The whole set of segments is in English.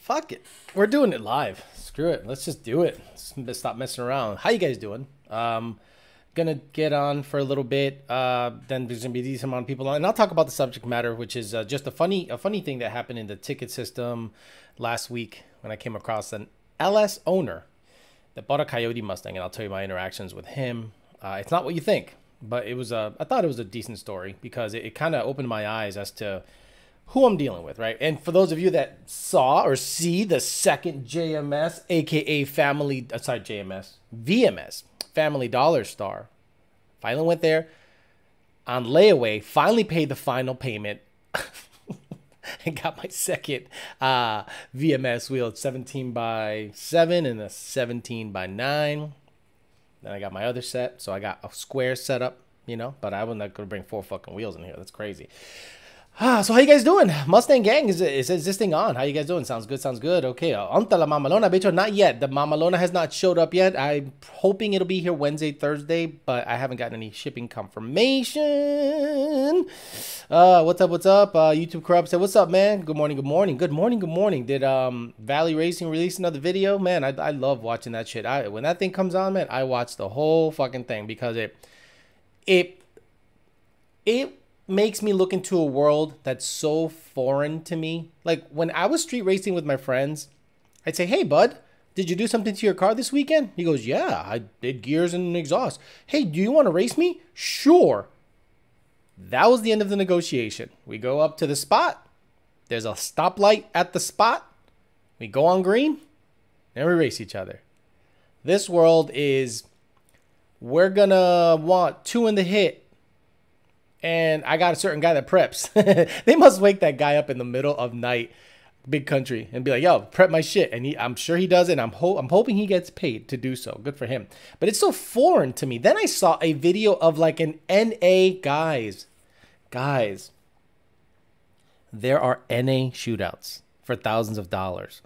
Fuck it. We're doing it live. Screw it. Let's just do it. Let's stop messing around. How you guys doing? Um, gonna get on for a little bit. Uh, then there's gonna be a decent amount of people on, and I'll talk about the subject matter, which is uh, just a funny, a funny thing that happened in the ticket system last week when I came across an LS owner that bought a Coyote Mustang, and I'll tell you my interactions with him. Uh, it's not what you think, but it was a. I thought it was a decent story because it, it kind of opened my eyes as to who I'm dealing with, right? And for those of you that saw or see the second JMS, aka Family, uh, sorry, JMS, VMS, Family Dollar Star, finally went there on layaway, finally paid the final payment. and got my second uh, VMS wheel, 17 by 7 and a 17 by 9. Then I got my other set, so I got a square setup, you know, but I wasn't gonna bring four fucking wheels in here. That's crazy. Ah, so how you guys doing? Mustang Gang is is, is this thing on? How you guys doing? Sounds good. Sounds good. Okay. Uh, Onta la Mamalona, bicho. Not yet. The Mamalona has not showed up yet. I'm hoping it'll be here Wednesday, Thursday, but I haven't gotten any shipping confirmation. Uh, what's up? What's up? Uh, YouTube corrupt said, "What's up, man? Good morning. Good morning. Good morning. Good morning." Did um Valley Racing release another video? Man, I I love watching that shit. I when that thing comes on, man, I watch the whole fucking thing because it it it makes me look into a world that's so foreign to me. Like when I was street racing with my friends, I'd say, "Hey, bud, did you do something to your car this weekend?" He goes, "Yeah, I did gears and exhaust." "Hey, do you want to race me?" "Sure." That was the end of the negotiation. We go up to the spot. There's a stoplight at the spot. We go on green and we race each other. This world is we're gonna want two in the hit and I got a certain guy that preps. they must wake that guy up in the middle of night, big country, and be like, "Yo, prep my shit." And he, I'm sure he does it. I'm ho- I'm hoping he gets paid to do so. Good for him. But it's so foreign to me. Then I saw a video of like an NA guys, guys. There are NA shootouts for thousands of dollars.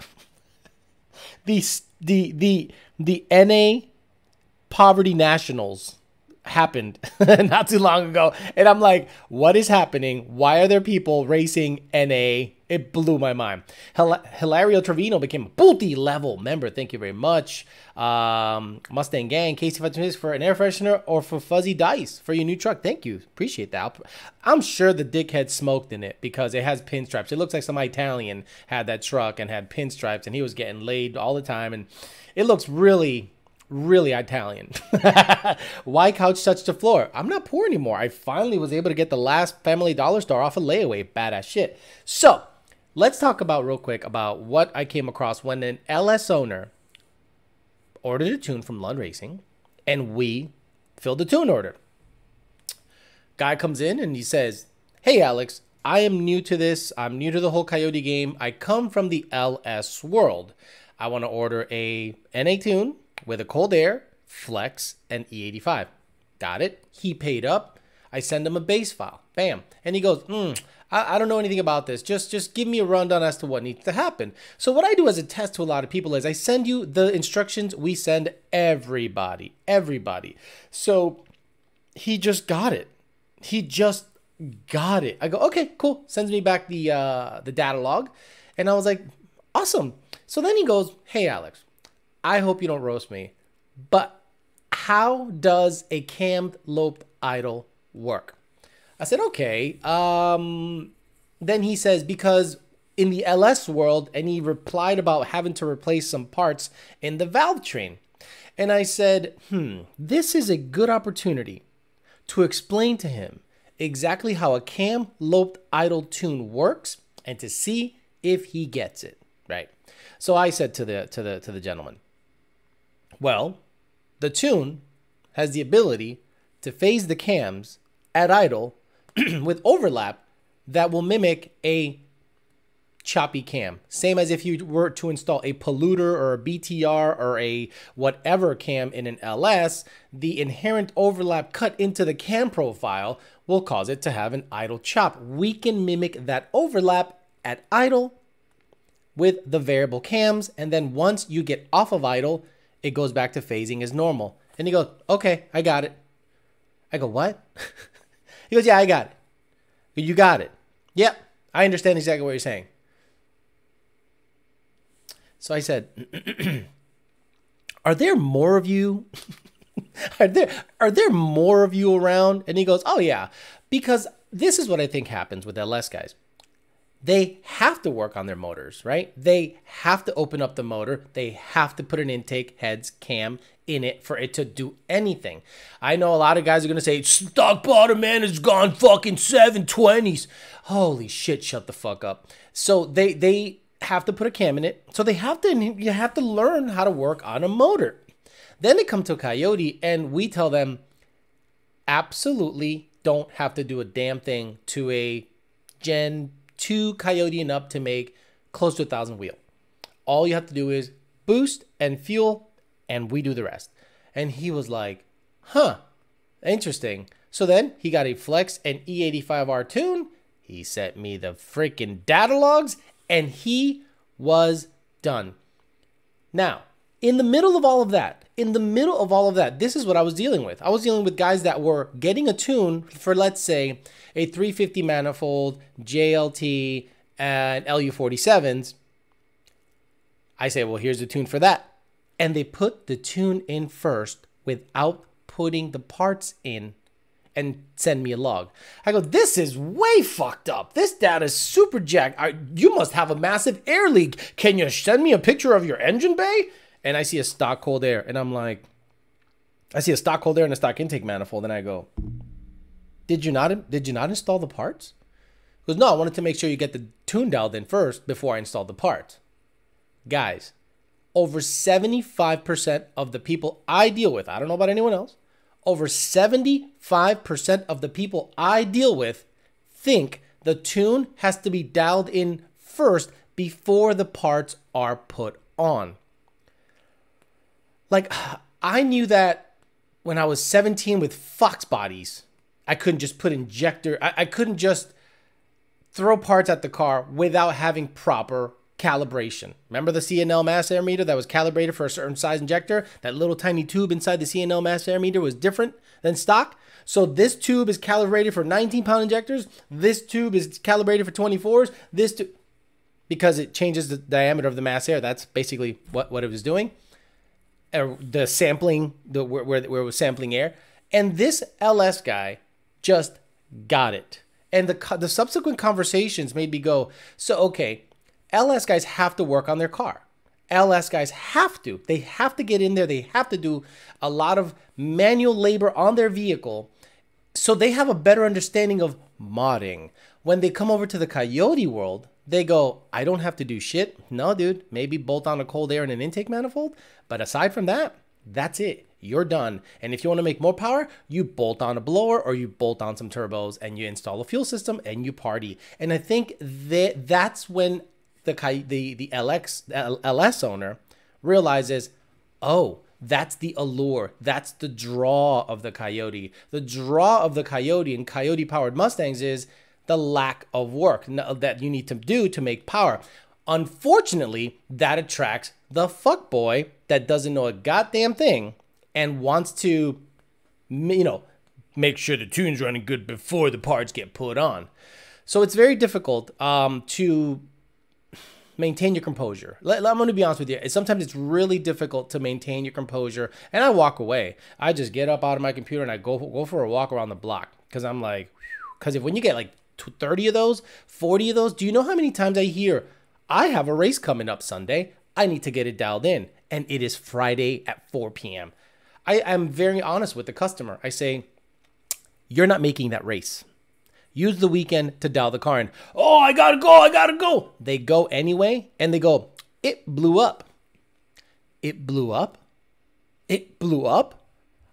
the the the the NA poverty nationals happened not too long ago. And I'm like, what is happening? Why are there people racing NA? It blew my mind. Hil- Hilario Trevino became a multi level member. Thank you very much. Um, Mustang Gang, Casey Fatmis for an air freshener or for fuzzy dice for your new truck. Thank you. Appreciate that. I'm sure the dickhead smoked in it because it has pinstripes. It looks like some Italian had that truck and had pinstripes and he was getting laid all the time. And it looks really really Italian. Why couch touch the floor? I'm not poor anymore. I finally was able to get the last Family Dollar Store off a of layaway. Badass shit. So let's talk about real quick about what I came across when an LS owner ordered a tune from Lund Racing and we filled the tune order. Guy comes in and he says, Hey Alex, I am new to this. I'm new to the whole Coyote game. I come from the LS world. I want to order a NA tune with a cold air, flex, and E85. Got it. He paid up. I send him a base file. Bam. And he goes, mm, I, I don't know anything about this. Just just give me a rundown as to what needs to happen. So what I do as a test to a lot of people is I send you the instructions we send everybody. Everybody. So he just got it. He just got it. I go, okay, cool. Sends me back the uh, the data log. And I was like, awesome. So then he goes, hey Alex, I hope you don't roast me, but how does a cammed loped idle work? I said, okay. Um, then he says, because in the LS world, and he replied about having to replace some parts in the valve train. And I said, hmm, this is a good opportunity to explain to him exactly how a cam loped idle tune works and to see if he gets it, right? So I said to the to the to the gentleman, well, the tune has the ability to phase the cams at idle with overlap that will mimic a choppy cam. Same as if you were to install a polluter or a BTR or a whatever cam in an LS, the inherent overlap cut into the cam profile will cause it to have an idle chop. We can mimic that overlap at idle with the variable cams. And then once you get off of idle, it goes back to phasing as normal. And he goes, okay, I got it. I go, what? he goes, yeah, I got it. You got it. Yep, I understand exactly what you're saying. So I said, Are there more of you? are there are there more of you around? And he goes, Oh yeah. Because this is what I think happens with LS guys. They have to work on their motors, right? They have to open up the motor. They have to put an intake, heads, cam in it for it to do anything. I know a lot of guys are going to say, stock bottom man has gone fucking 720s. Holy shit, shut the fuck up. So they, they have to put a cam in it. So they have to, you have to learn how to work on a motor. Then they come to Coyote and we tell them, absolutely don't have to do a damn thing to a Gen 2 Coyote and up to make close to a thousand wheel. All you have to do is boost and fuel, and we do the rest. And he was like, huh, interesting. So then he got a Flex and E85R tune. He sent me the freaking data logs, and he was done. Now, in the middle of all of that, in the middle of all of that, this is what I was dealing with. I was dealing with guys that were getting a tune for, let's say, a 350 manifold, JLT, and LU47s. I say, well, here's the tune for that. And they put the tune in first without putting the parts in and send me a log. I go, this is way fucked up. This data is super jacked. you must have a massive air leak. Can you send me a picture of your engine bay? And I see a stock cold air, and I'm like, I see a stock cold air and a stock intake manifold, and I go, did you not did you not install the parts? Because no, I wanted to make sure you get the tune dialed in first before I installed the parts. Guys, over 75% of the people I deal with, I don't know about anyone else, over 75% of the people I deal with think the tune has to be dialed in first before the parts are put on. Like, I knew that when I was 17 with Fox bodies. I couldn't just put injector, I, I couldn't just throw parts at the car without having proper calibration. Remember the C&L mass air meter that was calibrated for a certain size injector? That little tiny tube inside the C&L mass air meter was different than stock. So this tube is calibrated for 19 pound injectors. This tube is calibrated for 24s. This because it changes the diameter of the mass air. That's basically what, what it was doing. Uh, the sampling, the where, where, where it was sampling air. And this LS guy just got it. And the, the subsequent conversations made me go, so, okay, LS guys have to work on their car. LS guys have to. They have to get in there. They have to do a lot of manual labor on their vehicle so they have a better understanding of modding. When they come over to the Coyote world, they go, I don't have to do shit. No, dude, maybe bolt on a cold air and an intake manifold. But aside from that, that's it you're done. And if you want to make more power, you bolt on a blower or you bolt on some turbos and you install a fuel system and you party. And I think that that's when the the the LX LS owner realizes, oh, that's the allure. That's the draw of the Coyote. The draw of the Coyote and Coyote powered Mustangs is the lack of work that you need to do to make power. Unfortunately, that attracts the fuckboy that doesn't know a goddamn thing and wants to, you know, make sure the tune's running good before the parts get put on. So it's very difficult um, to maintain your composure. I'm going to be honest with you. Sometimes it's really difficult to maintain your composure, and I walk away. I just get up out of my computer and I go go for a walk around the block because I'm like, because if when you get like 30 of those, 40 of those, do you know how many times I hear, I have a race coming up Sunday. I need to get it dialed in, and it is Friday at 4 p.m. I am very honest with the customer. I say, you're not making that race. Use the weekend to dial the car in. Oh, I gotta go, I gotta go. They go anyway, and they go, it blew up. It blew up? It blew up?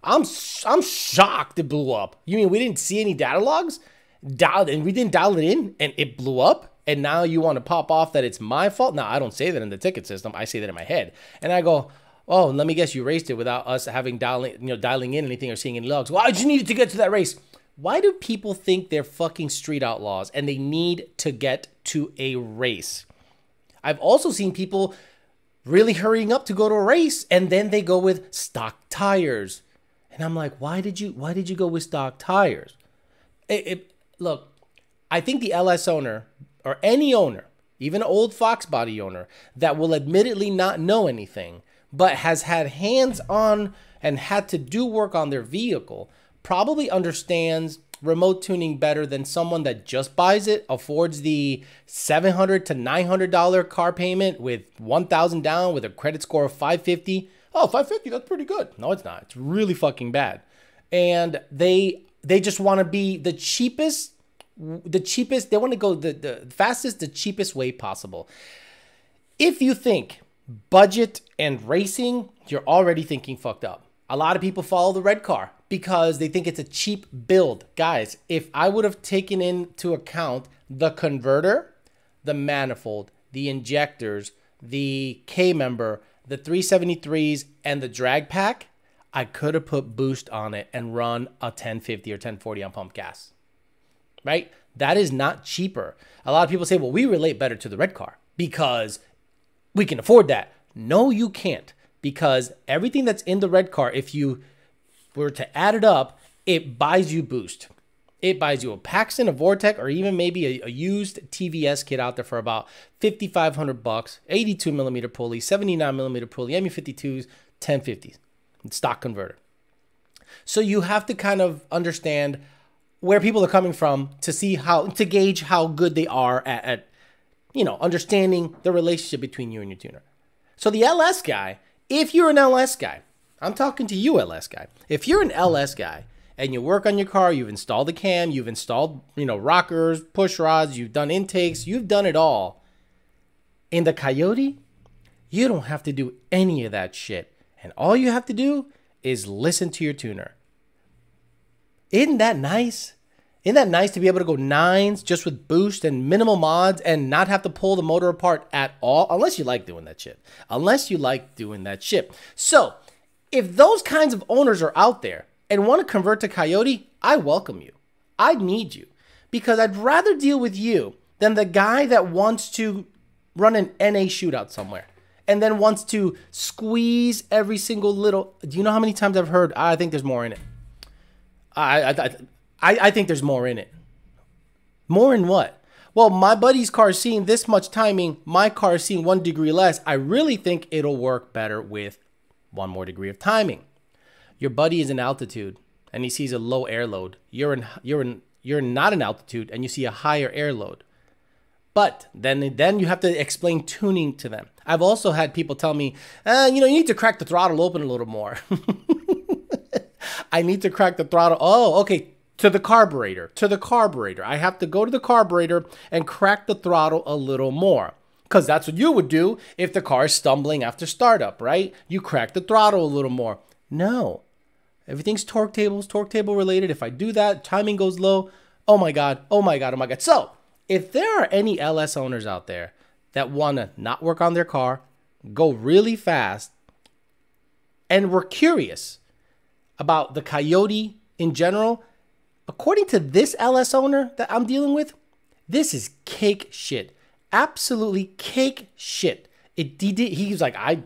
I'm I'm shocked it blew up. You mean we didn't see any data logs? Dialed and we didn't dial it in and it blew up? And now you want to pop off that it's my fault? Now I don't say that in the ticket system. I say that in my head. And I go, oh, let me guess, you raced it without us having dialing, you know, dialing in anything or seeing any logs. Well, I just needed to get to that race. Why do people think they're fucking street outlaws and they need to get to a race? I've also seen people really hurrying up to go to a race and then they go with stock tires. And I'm like, why did you why did you go with stock tires? It, it, look, I think the LS owner or any owner even old Fox body owner that will admittedly not know anything, but has had hands on and had to do work on their vehicle, probably understands remote tuning better than someone that just buys it, affords the 700 to $900 car payment with 1000 down with a credit score of 550. Oh, 550, that's pretty good. No, it's not. It's really fucking bad. And they they just want to be the cheapest the cheapest they want to go the, the fastest the cheapest way possible. If you think budget and racing, you're already thinking fucked up. A lot of people follow the red car because they think it's a cheap build. Guys, if I would have taken into account the converter, the manifold, the injectors, the K member, the 373s, and the drag pack, I could have put boost on it and run a 1050 or 1040 on pump gas. Right? That is not cheaper. A lot of people say, well, we relate better to the red car because we can afford that. No, you can't because everything that's in the red car, if you were to add it up, it buys you boost. It buys you a Paxton, a Vortec, or even maybe a, a used TVS kit out there for about 5,500 bucks. 82 millimeter pulley, 79 millimeter pulley, ME52s, 1050s, stock converter. So you have to kind of understand where people are coming from to see how to gauge how good they are at, at you know understanding the relationship between you and your tuner. So the LS guy, if you're an LS guy, I'm talking to you, LS guy. If you're an LS guy and you work on your car, you've installed the cam, you've installed, you know, rockers, push rods, you've done intakes, you've done it all. In the Coyote, you don't have to do any of that shit. And all you have to do is listen to your tuner. Isn't that nice? Isn't that nice to be able to go nines just with boost and minimal mods and not have to pull the motor apart at all? Unless you like doing that shit. Unless you like doing that shit. So, if those kinds of owners are out there and want to convert to Coyote, I welcome you. I need you because I'd rather deal with you than the guy that wants to run an NA shootout somewhere and then wants to squeeze every single little. Do you know how many times I've heard? Ah, I think there's more in it. I I I, think there's more in it. More in what? Well, my buddy's car is seeing this much timing. My car is seeing one degree less. I really think it'll work better with one more degree of timing. Your buddy is in altitude and he sees a low air load. You're in you're in you're not in altitude and you see a higher air load. But then then you have to explain tuning to them. I've also had people tell me, uh, you know, you need to crack the throttle open a little more. I need to crack the throttle. Oh, okay. To the carburetor, to the carburetor. I have to go to the carburetor and crack the throttle a little more because that's what you would do if the car is stumbling after startup, right? You crack the throttle a little more. No, everything's torque tables, torque table related. If I do that, timing goes low. Oh my God, oh my God, oh my God. So, if there are any LS owners out there that want to not work on their car, go really fast, and we're curious about the Coyote in general, according to this LS owner that I'm dealing with, this is cake shit absolutely cake shit. It he did. He was like, I,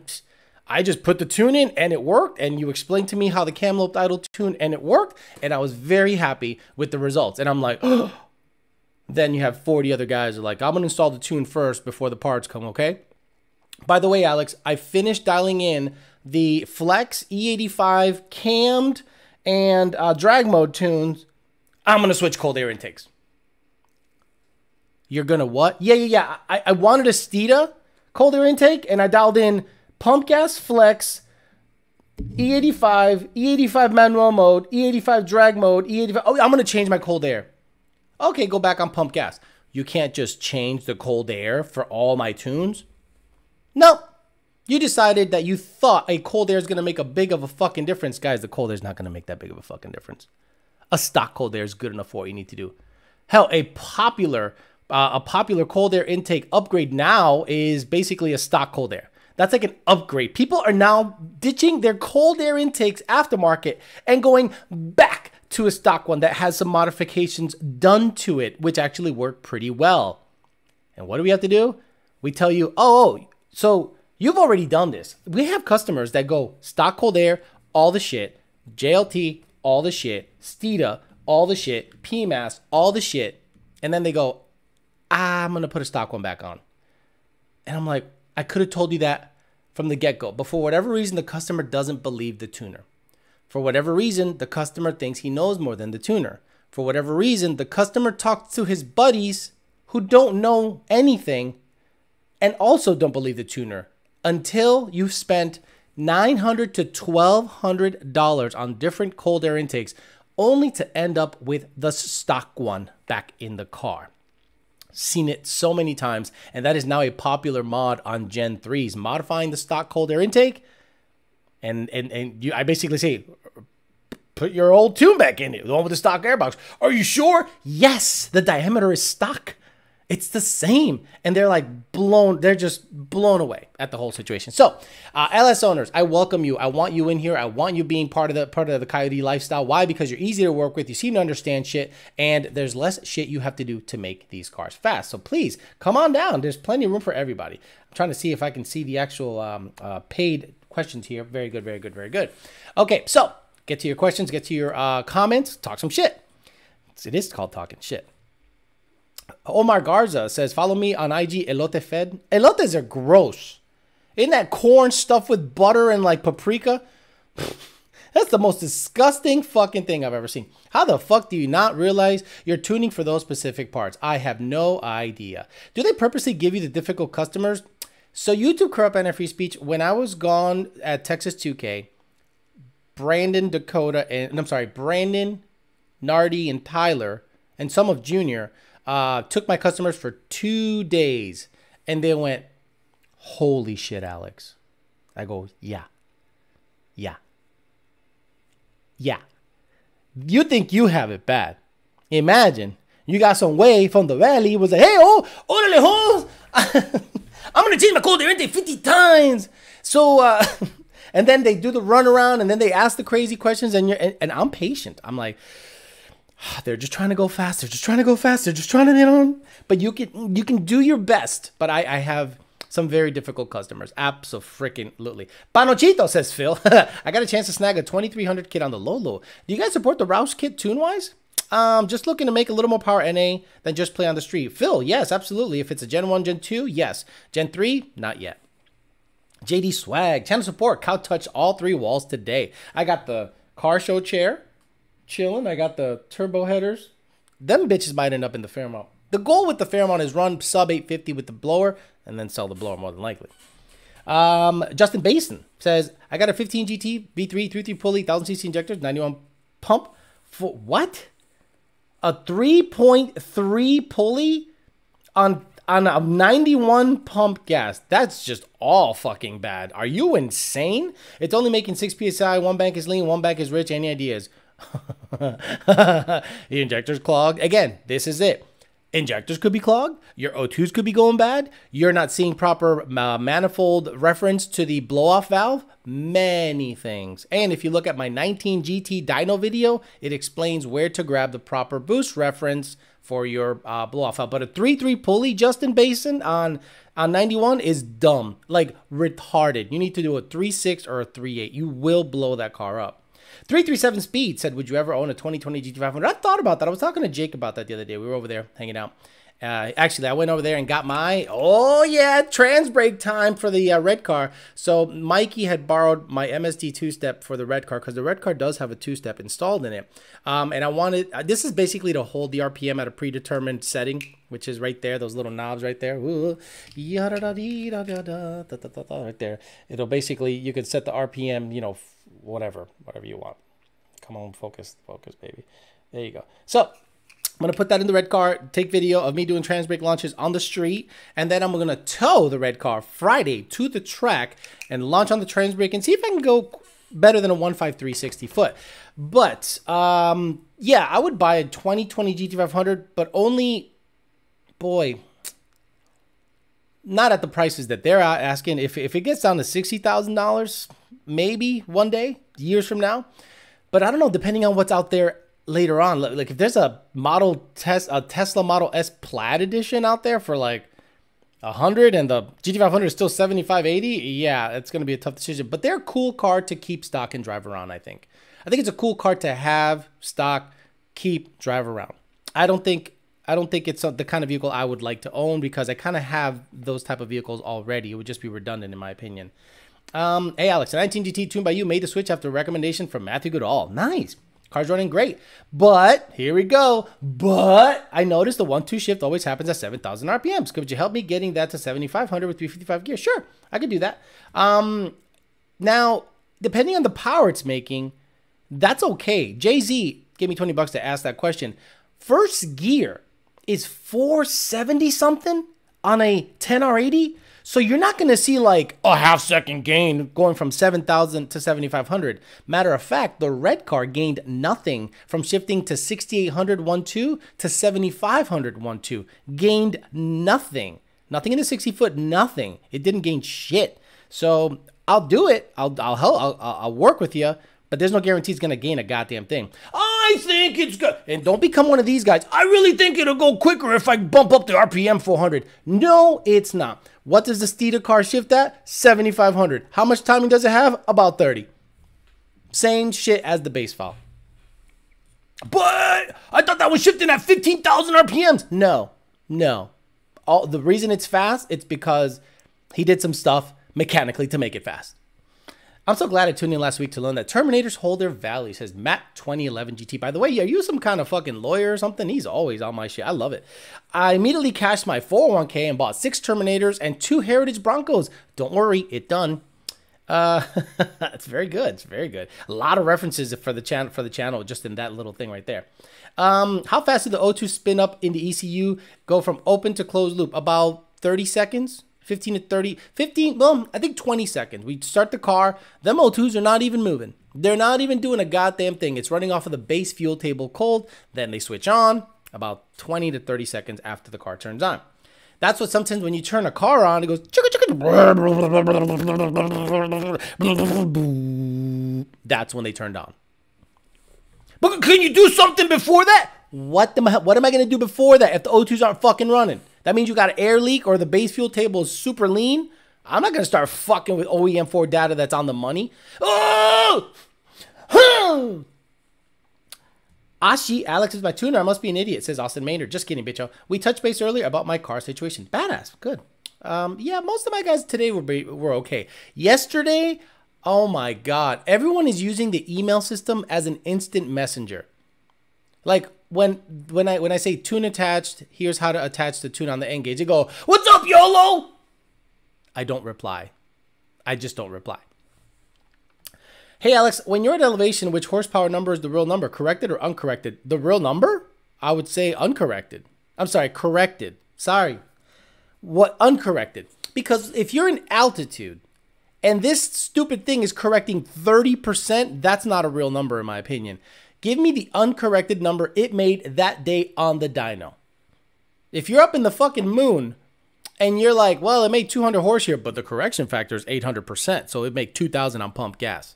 I just put the tune in and it worked. And you explained to me how the cam idle tune and it worked. And I was very happy with the results. And I'm like, oh. then you have 40 other guys are like, I'm gonna install the tune first before the parts come. Okay. By the way, Alex, I finished dialing in the Flex E85 cammed and uh, drag mode tunes. I'm gonna switch cold air intakes. You're gonna what? Yeah, yeah, yeah. I, I wanted a Steeda cold air intake, and I dialed in pump gas flex, E85, E85 manual mode, E85 drag mode, E85. Oh, I'm gonna change my cold air. Okay, go back on pump gas. You can't just change the cold air for all my tunes. No. You decided that you thought a cold air is gonna make a big of a fucking difference. Guys, the cold air is not gonna make that big of a fucking difference. A stock cold air is good enough for what you need to do. Hell, a popular uh, a popular cold air intake upgrade now is basically a stock cold air. That's like an upgrade. People are now ditching their cold air intakes aftermarket and going back to a stock one that has some modifications done to it, which actually work pretty well. And what do we have to do? We tell you, oh, oh so you've already done this. We have customers that go stock cold air, all the shit, JLT, all the shit, Steeda, all the shit, PMAS, all the shit. And then they go, ah, I'm gonna put a stock one back on. And I'm like, I could have told you that from the get go. But for whatever reason, the customer doesn't believe the tuner. For whatever reason, the customer thinks he knows more than the tuner. For whatever reason, the customer talks to his buddies who don't know anything and also don't believe the tuner until you've spent 900 to $1,200 on different cold air intakes, only to end up with the stock one back in the car. Seen it so many times, and that is now a popular mod on Gen 3s, modifying the stock cold air intake. And and and you, I basically say, put your old tune back in it, the one with the stock airbox. Are you sure? Yes, the diameter is stock. It's the same. And they're like blown, they're just blown away at the whole situation. So, uh, LS owners, I welcome you. I want you in here. I want you being part of the part of the Coyote lifestyle. Why? Because you're easy to work with. You seem to understand shit, and there's less shit you have to do to make these cars fast. So please come on down. There's plenty of room for everybody. I'm trying to see if I can see the actual um, uh, paid questions here. Very good, very good, very good. Okay, so get to your questions, get to your uh, comments, talk some shit. It is called talking shit. Omar Garza says, follow me on IG Elote Fed. Elotes are gross. Isn't that corn stuffed with butter and like paprika? That's the most disgusting fucking thing I've ever seen. How the fuck do you not realize you're tuning for those specific parts? I have no idea. Do they purposely give you the difficult customers? So YouTube corrupt and free speech. When I was gone at Texas 2K, Brandon Dakota and I'm sorry, Brandon, Nardi, and Tyler, and some of Junior uh, took my customers for two days and they went, Holy shit, Alex. I go, Yeah. Yeah. Yeah. You think you have it bad. Imagine you got some way from the valley was like, hey, oh, orale, oh, I'm gonna change my cold intake 50 times. So, uh, and then they do the runaround and then they ask the crazy questions and you're, and, and I'm patient. I'm like, they're just trying to go faster, just trying to go faster, just trying to, you know. But you can you can do your best. But I, I have some very difficult customers. Absolutely. Panochito says Phil. I got a chance to snag a 2300 kit on the Lolo. Do you guys support the Roush kit tune wise? Um, just looking to make a little more power NA than just play on the street. Phil, yes, absolutely. If it's a Gen 1, Gen 2, yes. Gen 3, not yet. JD Swag, channel support, cow touched all three walls today. I got the car show chair, chilling. I got the turbo headers. Them bitches might end up in the Fairmont. The goal with the Fairmont is run sub 850 with the blower and then sell the blower more than likely. Um, Justin Basin says, I got a 15 GT V3 33 pulley 1000cc injectors, 91 pump. For what? A 3.3 pulley on on a 91 pump gas. That's just all fucking bad. Are you insane? It's only making 6 psi. One bank is lean, one bank is rich. Any ideas? the injector's clogged. Again, this is it. Injectors could be clogged. Your O2s could be going bad. You're not seeing proper uh, manifold reference to the blow off valve. Many things. And if you look at my 19 GT dyno video, it explains where to grab the proper boost reference for your uh, blow off valve. But a 3 3 pulley Justin Basin on on 91 is dumb, like retarded. You need to do a 3 6 or a 3 8. You will blow that car up. 337 Speed said, Would you ever own a 2020 GT500? I thought about that. I was talking to Jake about that the other day. We were over there hanging out. Uh, actually, I went over there and got my, oh yeah, trans brake time for the uh, red car. So Mikey had borrowed my MSD two-step for the red car because the red car does have a two-step installed in it. Um, and I wanted, uh, this is basically to hold the RPM at a predetermined setting, which is right there, those little knobs right there. Ooh, right there. It'll basically, you can set the RPM, you know, whatever, whatever you want. Come on, focus, focus, baby. There you go. So I'm gonna put that in the red car, take video of me doing trans brake launches on the street, and then I'm gonna tow the red car Friday to the track and launch on the trans brake and see if I can go better than a 15360 foot. But um, yeah, I would buy a 2020 GT500, but only, boy, not at the prices that they're asking. If, if it gets down to $60,000, maybe one day, years from now. But I don't know, depending on what's out there later on. Like if there's a model test, a Tesla Model S Plaid edition out there for like a hundred and the GT500 is still 75, 80, yeah, it's going to be a tough decision. But they're a cool car to keep stock and drive around, I think. I think it's a cool car to have, stock, keep, drive around. I don't think I don't think it's uh, the kind of vehicle I would like to own because I kind of have those type of vehicles already. It would just be redundant in my opinion. Um, hey Alex, a 19 GT tuned by you made the switch after a recommendation from Matthew Goodall. Nice. Car's running great. But here we go. But I noticed the one-two shift always happens at 7,000 RPMs. Could you help me getting that to 7,500 with 355 gear? Sure, I could do that. Um, now, depending on the power it's making, that's okay. Jay Z gave me 20 bucks to ask that question. First gear is 470 something on a 10R80. So you're not going to see like a half second gain going from 7,000 to 7,500. Matter of fact, the red car gained nothing from shifting to 6,800 1.2 to 7,500 1.2. Gained nothing. Nothing in the 60 foot, nothing. It didn't gain shit. So I'll do it. I'll, I'll help. I'll, I'll work with you. But there's no guarantee it's going to gain a goddamn thing. I think it's good. And don't become one of these guys. I really think it'll go quicker if I bump up the RPM 400. No, it's not. What does the Steeda car shift at? 7,500. How much timing does it have? About 30. Same shit as the base file. But I thought that was shifting at 15,000 RPMs. No, no. All the reason it's fast, it's because he did some stuff mechanically to make it fast. I'm so glad I tuned in last week to learn that Terminators hold their value, says Matt 2011 GT. By the way, are you some kind of fucking lawyer or something? He's always on my shit. I love it. I immediately cashed my 401k and bought six Terminators and two Heritage Broncos. Don't worry, it done. Uh, it's very good. It's very good. A lot of references for the channel for the channel just in that little thing right there. Um, how fast did the O2 spin up in the ECU go from open to closed loop? About 30 seconds. 15 to 30, 15, well, I think 20 seconds. We start the car. Them O2s are not even moving. They're not even doing a goddamn thing. It's running off of the base fuel table cold. Then they switch on about 20 to 30 seconds after the car turns on. That's what sometimes when you turn a car on, it goes. That's when they turned on. But can you do something before that? What the, what am I gonna do before that if the O2s aren't fucking running? That means you got an air leak or the base fuel table is super lean. I'm not gonna start fucking with OEM 4 data that's on the money. Oh! Ashi, Alex is my tuner. I must be an idiot, says Austin Maynard. Just kidding, bitcho. We touched base earlier about my car situation. Badass. Good. Um, yeah, most of my guys today were, were okay. Yesterday, oh my God. Everyone is using the email system as an instant messenger. Like, when when I when I say tune attached, here's how to attach the tune on the Ngauge. You go, "What's up, YOLO?" I don't reply. I just don't reply. Hey Alex, when you're at elevation, which horsepower number is the real number? Corrected or uncorrected? The real number? I would say uncorrected. I'm sorry, corrected. Sorry. What uncorrected? Because if you're in altitude and this stupid thing is correcting 30%, that's not a real number in my opinion. Give me the uncorrected number it made that day on the dyno. If you're up in the fucking moon and you're like, well, it made 200 horse here, but the correction factor is 800%, so it made 2,000 on pump gas.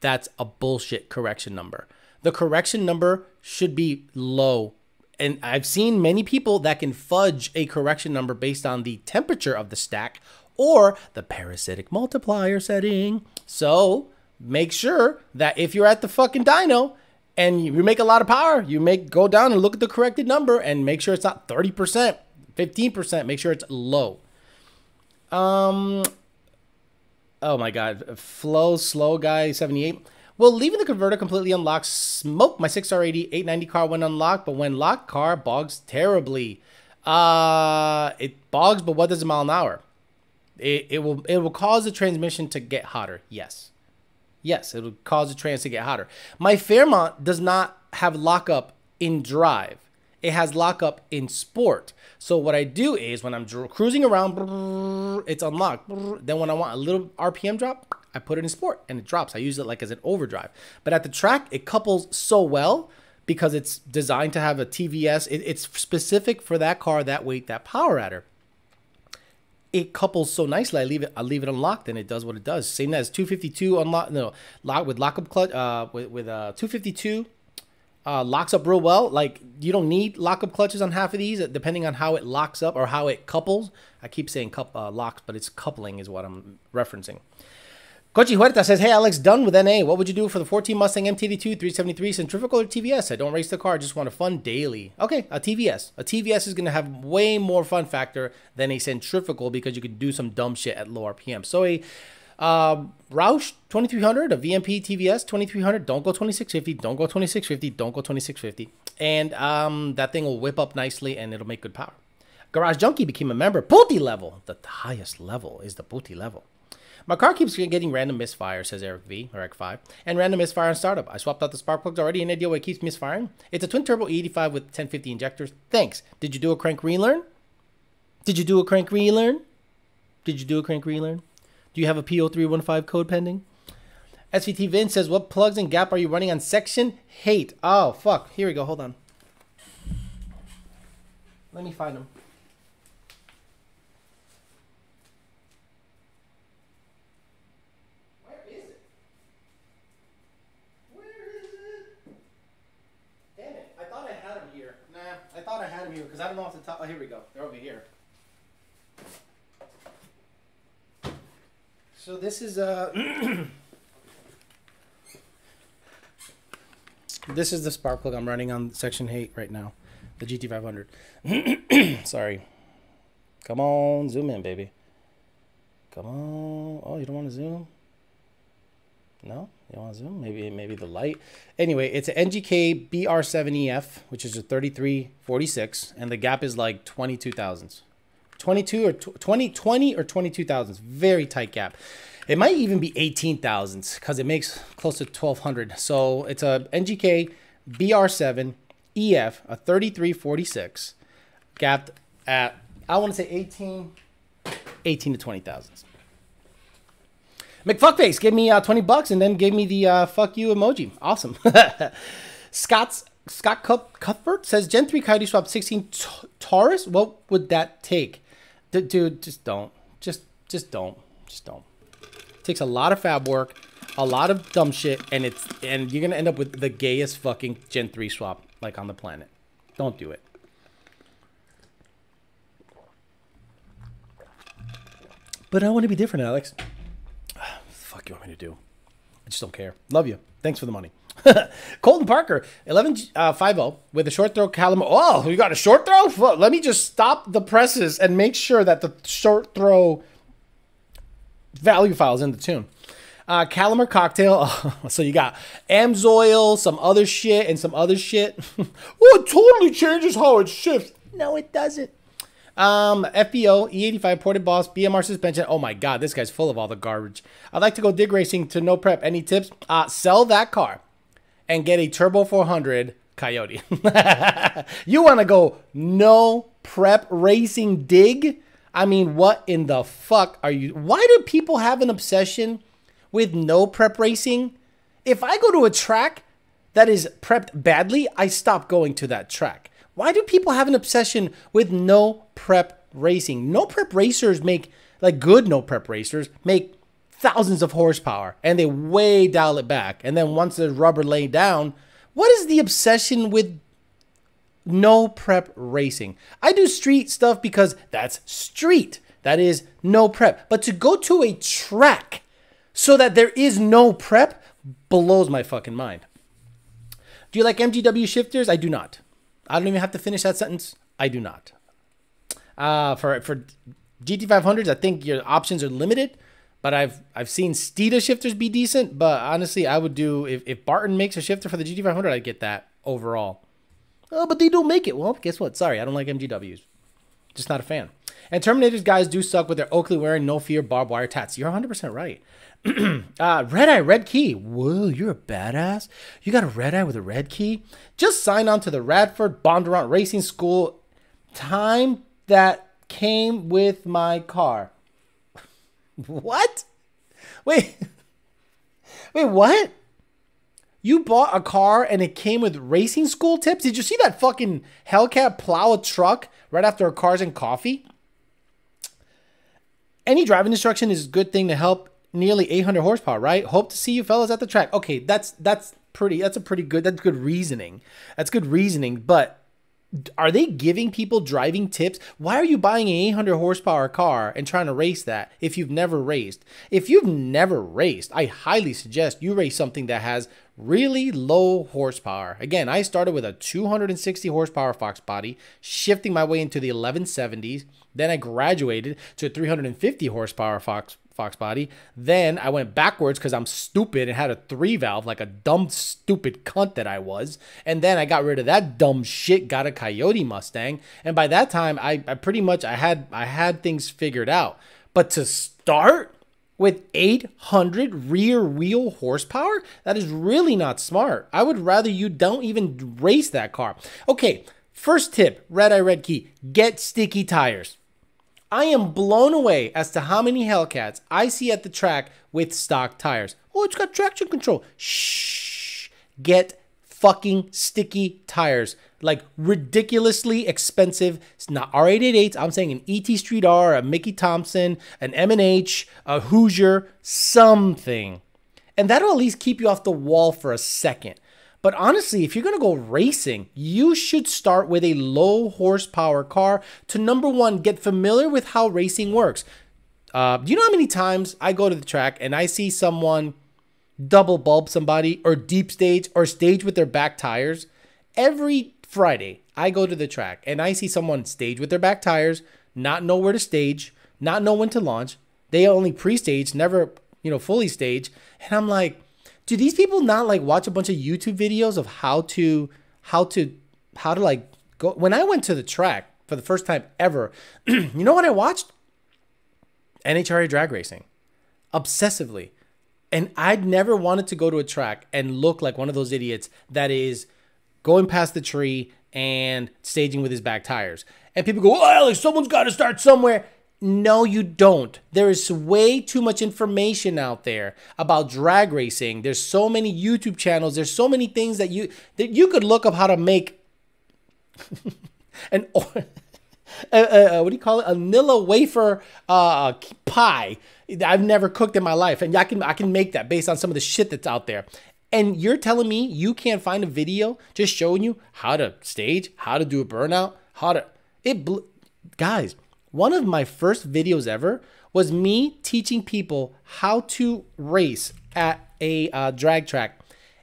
That's a bullshit correction number. The correction number should be low. And I've seen many people that can fudge a correction number based on the temperature of the stack or the parasitic multiplier setting. So make sure that if you're at the fucking dyno and you make a lot of power, you make go down and look at the corrected number and make sure it's not 30%, 15%, make sure it's low. Um Oh my god, flow slow guy 78. Well, leaving the converter completely unlocked, smoke my 6R80 890 car when unlocked, but when locked, car bogs terribly. Uh, it bogs, but what does a mile an hour? It, it will it will cause the transmission to get hotter. Yes. Yes, it would cause the trans to get hotter. My Fairmont does not have lockup in drive. It has lockup in sport. So what I do is when I'm cruising around, it's unlocked. Then when I want a little RPM drop, I put it in sport and it drops. I use it like as an overdrive. But at the track, it couples so well because it's designed to have a TVS. it's specific for that car, that weight, that power adder it couples so nicely. I leave it I leave it unlocked and it does what it does. Same as 252 unlock no lock with lockup clutch uh with with uh 252 uh locks up real well. Like you don't need lockup clutches on half of these depending on how it locks up or how it couples. I keep saying cup uh, locks, but it's coupling is what I'm referencing. Cochi Huerta says, Hey Alex, done with NA. What would you do for the 14 Mustang MT82 373 centrifugal or TVS? I don't race the car, I just want a fun daily. Okay, a TVS. A TVS is going to have way more fun factor than a centrifugal because you can do some dumb shit at low RPM. So a uh, Roush 2300, a VMP TVS 2300, don't go 2650, don't go 2650, don't go 2650. And um, that thing will whip up nicely and it'll make good power. Garage Junkie became a member. Putti level. The highest level is the Putti level. My car keeps getting random misfire, says Eric V, or Eric 5, and random misfire on startup. I swapped out the spark plugs already. Any idea why it keeps misfiring? It's a twin turbo E85 with 1050 injectors. Thanks. Did you do a crank relearn? Did you do a crank relearn? Did you do a crank relearn? Do you have a P0315 code pending? SVT Vin says, What plugs and gap are you running on section? Hate. Oh, fuck. Here we go. Hold on. Let me find them. Here because I don't know off the top. Oh, here we go. They're over here. So this is uh, a. this is the spark plug I'm running on section 8 right now, the GT500. Sorry. Come on, zoom in, baby. Come on. Oh, you don't want to zoom? No, you want to zoom? Maybe maybe the light. Anyway, it's an NGK BR7EF, which is a 3346, and the gap is like 22 thousandths. 22 or 20, 20 or 22 thousandths. Very tight gap. It might even be 18 thousandths because it makes close to 1200. So it's a NGK BR7 EF, a 3346, gapped at, I want to say 18, 18 to 20 thousandths. McFuckface gave me uh, 20 bucks and then gave me the uh, fuck you emoji. Awesome. Scott's Scott Cuthbert says Gen 3 Coyote Swap 16 Taurus. What would that take? D dude, just don't. Just just don't. Just don't. It takes a lot of fab work, a lot of dumb shit, and it's and you're gonna end up with the gayest fucking Gen 3 swap like on the planet. Don't do it. But I want to be different, Alex fuck you want me to do? I just don't care. Love you. Thanks for the money. Colton Parker, 11 uh, 50 with a short throw caliber. Oh, you got a short throw? Let me just stop the presses and make sure that the short throw value file is in the tune. Uh, Calimer cocktail. so you got Amsoil, some other shit, and some other shit. oh, it totally changes how it shifts. No, it doesn't. Um, FBO, E85 ported boss, BMR suspension. Oh my god, this guy's full of all the garbage. I'd like to go dig racing to no prep. Any tips? Uh, sell that car and get a Turbo 400 Coyote. you want to go no prep racing dig? I mean, what in the fuck are you? Why do people have an obsession with no prep racing? If I go to a track that is prepped badly, I stop going to that track. Why do people have an obsession with no prep racing? No prep racers make, like good no prep racers, make thousands of horsepower and they way dial it back. And then once the rubber laid down, what is the obsession with no prep racing? I do street stuff because that's street. That is no prep. But to go to a track so that there is no prep blows my fucking mind. Do you like MGW shifters? I do not. I don't even have to finish that sentence. I do not. Uh, for for GT500s, I think your options are limited, but I've I've seen Steeda shifters be decent. But honestly, I would do if, if Barton makes a shifter for the GT500, I'd get that overall. Oh, but they don't make it. Well, guess what? Sorry, I don't like MGWs. Just not a fan. And Terminators guys do suck with their Oakley wearing no fear barbed wire tats. You're 100% right. uh, red eye, red key. Whoa, you're a badass. You got a red eye with a red key? Just sign on to the Radford Bondurant Racing School time that came with my car. what? Wait. Wait, what? You bought a car and it came with racing school tips? Did you see that fucking Hellcat plow a truck right after a Cars and Coffee? Any driving instruction is a good thing to help nearly 800 horsepower, right? Hope to see you fellas at the track. Okay, that's that's pretty. That's a pretty good. That's good reasoning. That's good reasoning. But are they giving people driving tips? Why are you buying an 800 horsepower car and trying to race that if you've never raced? If you've never raced, I highly suggest you race something that has really low horsepower. Again, I started with a 260 horsepower Fox body, shifting my way into the 1170s. Then I graduated to a 350 horsepower Fox Fox body. Then I went backwards because I'm stupid and had a three valve like a dumb, stupid cunt that I was. And then I got rid of that dumb shit, got a Coyote Mustang. And by that time, I, I pretty much I had I had things figured out. But to start with 800 rear wheel horsepower, that is really not smart. I would rather you don't even race that car. Okay, first tip, red eye red key, get sticky tires. I am blown away as to how many Hellcats I see at the track with stock tires. Oh, it's got traction control. Shh. Get fucking sticky tires. Like ridiculously expensive. It's not R888s. I'm saying an ET Street R, a Mickey Thompson, an M&H, a Hoosier, something. And that'll at least keep you off the wall for a second. But honestly, if you're going to go racing, you should start with a low horsepower car to number one, get familiar with how racing works. Uh, do you know how many times I go to the track and I see someone double bulb somebody or deep stage or stage with their back tires? Every Friday, I go to the track and I see someone stage with their back tires, not know where to stage, not know when to launch. They only pre-stage, never, you know, fully stage. And I'm like, do these people not like watch a bunch of YouTube videos of how to how to how to like go when I went to the track for the first time ever, you know what I watched? NHRA drag racing. Obsessively. And I'd never wanted to go to a track and look like one of those idiots that is going past the tree and staging with his back tires. And people go, oh, Alex, someone's got to start somewhere. No, you don't. There is way too much information out there about drag racing. There's so many YouTube channels. There's so many things that you that you could look up how to make an uh, uh, what do you call it? A Nilla wafer uh, pie. I've never cooked in my life, and I can I can make that based on some of the shit that's out there. And you're telling me you can't find a video just showing you how to stage, how to do a burnout, how to it. Guys, one of my first videos ever was me teaching people how to race at a uh, drag track.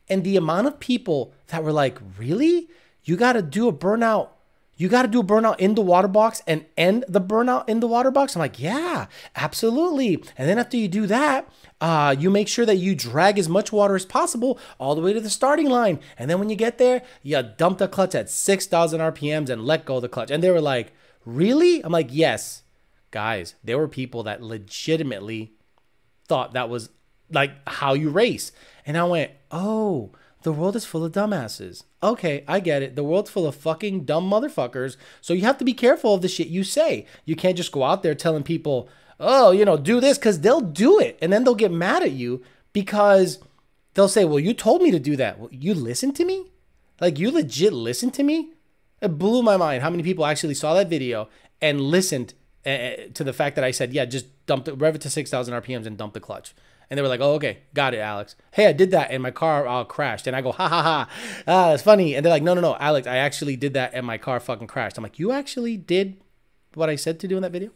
And the amount of people that were like, really? You got to do a burnout. You got to do a burnout in the water box and end the burnout in the water box. I'm like, yeah, absolutely. And then after you do that, uh, you make sure that you drag as much water as possible all the way to the starting line. And then when you get there, you dump the clutch at 6,000 RPMs and let go of the clutch. And they were like, Really? I'm like, Yes. Guys, there were people that legitimately thought that was like how you race. And I went, Oh, the world is full of dumbasses. Okay, I get it. The world's full of fucking dumb motherfuckers. So you have to be careful of the shit you say. You can't just go out there telling people, oh, you know, do this because they'll do it. And then they'll get mad at you because they'll say, well, you told me to do that. Well, you listened to me? Like, you legit listened to me? It blew my mind how many people actually saw that video and listened uh, to the fact that I said, yeah, just dump it, rev it to 6,000 RPMs and dump the clutch. And they were like, oh, okay, got it, Alex. Hey, I did that and my car uh, crashed. And I go, ha ha ha, ah, that's funny. And they're like, no, no, no, Alex, I actually did that and my car fucking crashed. I'm like, you actually did what I said to do in that video?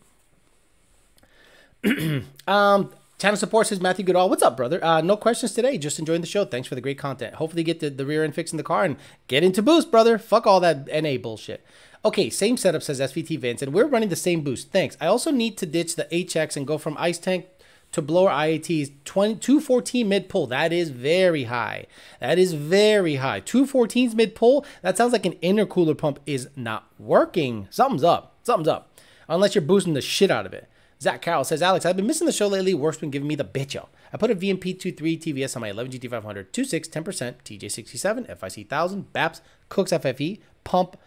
um, Channel support says Matthew Goodall. What's up, brother? Uh, no questions today. Just enjoying the show. Thanks for the great content. Hopefully, get the, the rear end fixed in the car and get into boost, brother. Fuck all that NA bullshit. Okay, same setup says SVT Vince, and we're running the same boost. Thanks. I also need to ditch the HX and go from ice tank to blower IATs 20, 214 mid pull. That is very high. That is very high. 214s mid pull. That sounds like an intercooler pump is not working. Something's up. Something's up. Unless you're boosting the shit out of it. Zach Carroll says, Alex, I've been missing the show lately. Work's been giving me the bitcho. I put a VMP23 TVS on my 11 GT500, 26, 10%, TJ67, FIC 1000, BAPS, Kooks FFE, pump.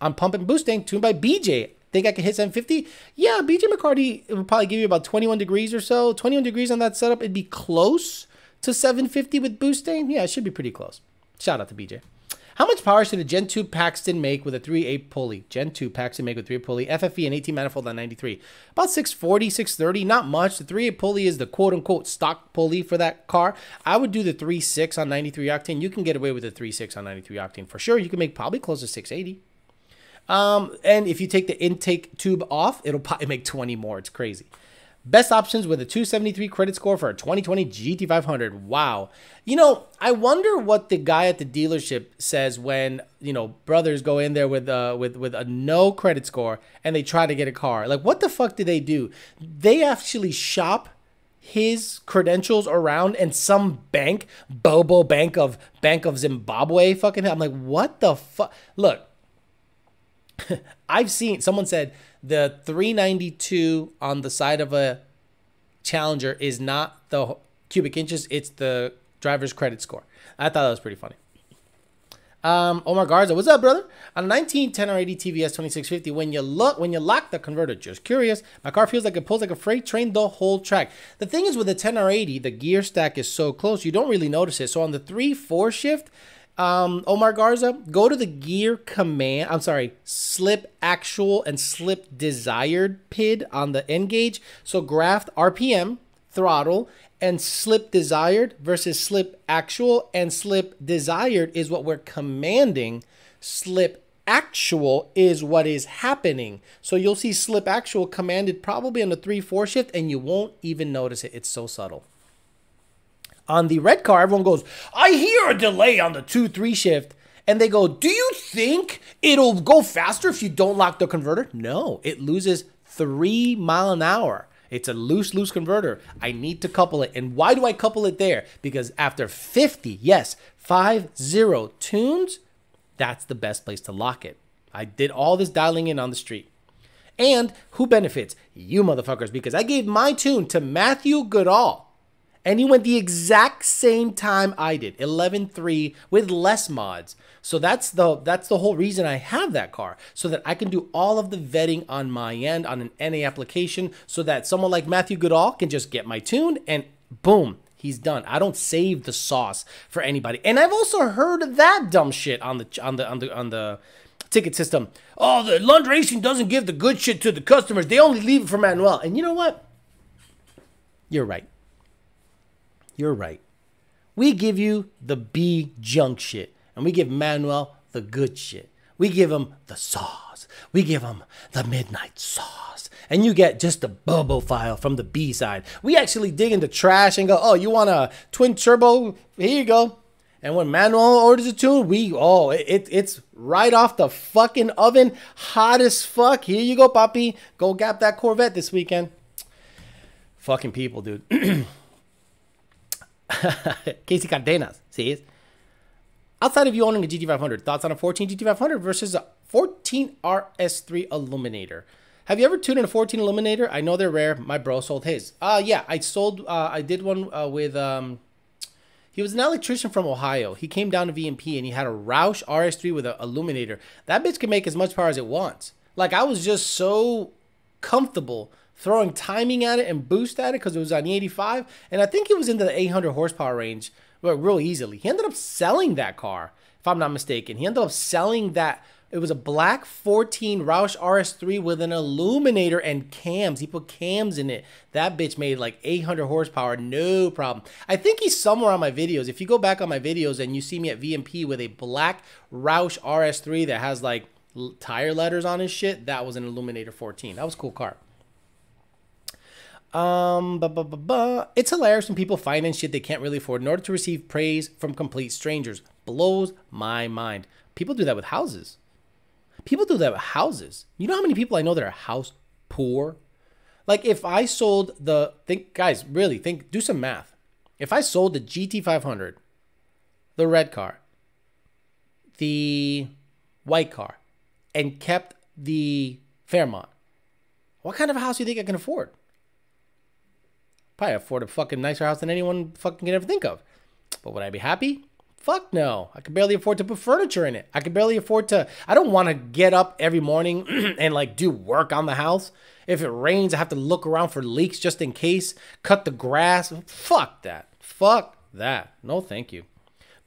I'm pumping boosting, tuned by BJ. Think I can hit 750? Yeah, BJ McCarty It would probably give you about 21 degrees or so. 21 degrees on that setup, it'd be close to 750 with boosting. Yeah, it should be pretty close. Shout out to BJ. How much power should a Gen 2 Paxton make with a 3.8 pulley? Gen 2 Paxton make with 3 pulley, FFE and 18 manifold on 93. About 640, 630, not much. The 3.8 pulley is the quote unquote stock pulley for that car. I would do the 3.6 on 93 octane. You can get away with the 3.6 on 93 octane for sure. You can make probably close to 680. Um, and if you take the intake tube off, it'll probably make 20 more. It's crazy. Best options with a 273 credit score for a 2020 GT500. Wow. You know, I wonder what the guy at the dealership says when, you know, brothers go in there with uh with with a no credit score and they try to get a car. Like what the fuck do they do? They actually shop his credentials around and some bank, Bobo Bank of Bank of Zimbabwe fucking I'm like, "What the fuck?" Look, I've seen someone said the 392 on the side of a Challenger is not the cubic inches, it's the driver's credit score. I thought that was pretty funny. Um, Omar Garza, what's up, brother? On a 1910 or 80 TVS 2650, when you look, when you lock the converter, just curious, my car feels like it pulls like a freight train the whole track. The thing is, with the 10R80, the gear stack is so close, you don't really notice it. So on the 3 4 shift, um, Omar Garza, go to the gear command. I'm sorry, slip actual and slip desired PID on the Ngauge. So graph RPM, throttle, and slip desired versus slip actual. And slip desired is what we're commanding. Slip actual is what is happening. So you'll see slip actual commanded probably on the 3 4 shift, and you won't even notice it. It's so subtle on the red car, everyone goes, I hear a delay on the 2 3 shift. And they go, Do you think it'll go faster if you don't lock the converter? No, it loses three mile an hour. It's a loose, loose converter. I need to couple it. And why do I couple it there? Because after 50, yes, 5 0 tunes, that's the best place to lock it. I did all this dialing in on the street. And who benefits? You motherfuckers, because I gave my tune to Matthew Goodall and he went the exact same time I did, 11.3 with less mods. So that's the that's the whole reason I have that car so that I can do all of the vetting on my end on an NA application so that someone like Matthew Goodall can just get my tune and boom, he's done. I don't save the sauce for anybody. And I've also heard that dumb shit on the on the on the on the ticket system. Oh, the Lund Racing doesn't give the good shit to the customers. They only leave it for Manuel. And you know what? You're right. You're right. We give you the B junk shit, and we give Manuel the good shit. We give him the sauce. We give him the midnight sauce. And you get just the bubble file from the B side. We actually dig into trash and go, oh, you want a twin turbo? Here you go. And when Manuel orders a tune, we oh it, it's right off the fucking oven, hot as fuck. Here you go, Poppy. Go gap that Corvette this weekend. Fucking people, dude. Casey Cardenas says, outside of you owning a GT500, thoughts on a 14 GT500 versus a 14 RS3 Aluminator? Have you ever tuned in a 14 Aluminator? I know they're rare. My bro sold his. Uh, yeah, I sold, uh, I did one uh, with, um, he was an electrician from Ohio. He came down to VMP and he had a Roush RS3 with an Aluminator. That bitch can make as much power as it wants. Like, I was just so comfortable throwing timing at it and boost at it because it was on the 85. And I think it was into the 800 horsepower range but real easily. He ended up selling that car, if I'm not mistaken. He ended up selling that. It was a black 14 Roush RS3 with an Aluminator and cams. He put cams in it. That bitch made like 800 horsepower, no problem. I think he's somewhere on my videos. If you go back on my videos and you see me at VMP with a black Roush RS3 that has like tire letters on his shit, that was an Aluminator 14. That was cool car. Um, bah, bah, bah, it's hilarious when people finance shit they can't really afford in order to receive praise from complete strangers. Blows my mind. People do that with houses. People do that with houses. You know how many people I know that are house poor? Like if I sold the think guys, really think do some math. If I sold the GT500, the red car, the white car, and kept the Fairmont, what kind of house do you think I can afford? Probably afford a fucking nicer house than anyone fucking can ever think of. But would I be happy? Fuck no. I could barely afford to put furniture in it. I could barely afford to. I don't want to get up every morning and like do work on the house. If it rains, I have to look around for leaks just in case. Cut the grass. Fuck that. Fuck that. No, thank you.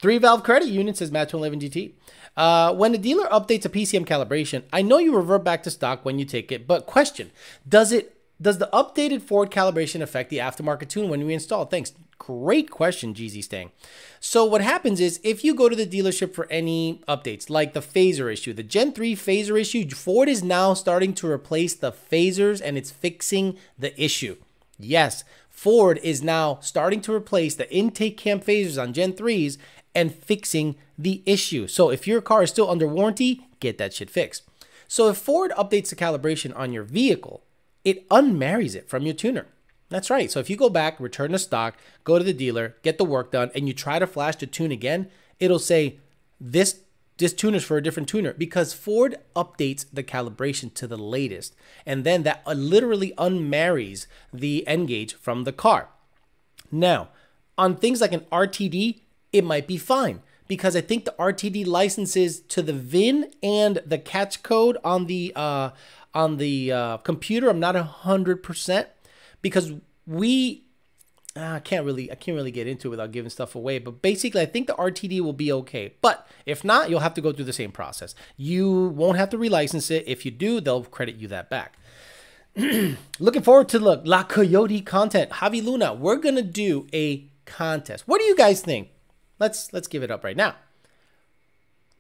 Three valve credit union says Matt 211 GT. Uh, when a dealer updates a PCM calibration, I know you revert back to stock when you take it, but question: Does it does the updated Ford calibration affect the aftermarket tune when we install? Thanks. Great question, GZ Stang. So what happens is if you go to the dealership for any updates, like the phaser issue, the Gen 3 phaser issue, Ford is now starting to replace the phasers and it's fixing the issue. Yes, Ford is now starting to replace the intake cam phasers on Gen 3s and fixing the issue. So if your car is still under warranty, get that shit fixed. So if Ford updates the calibration on your vehicle, it unmarries it from your tuner. That's right. So if you go back, return the stock, go to the dealer, get the work done, and you try to flash the tune again, it'll say this this tuner's for a different tuner because Ford updates the calibration to the latest, and then that literally unmarries the Ngauge from the car. Now, on things like an RTD, it might be fine because I think the RTD licenses to the VIN and the catch code on the uh, on the uh, computer. I'm not a hundred percent because we uh, I can't really I can't really get into it without giving stuff away. But basically, I think the RTD will be okay. But if not, you'll have to go through the same process. You won't have to relicense it. If you do, they'll credit you that back. Looking forward to look La Coyote content. Javi Luna, we're gonna do a contest. What do you guys think? Let's let's give it up right now.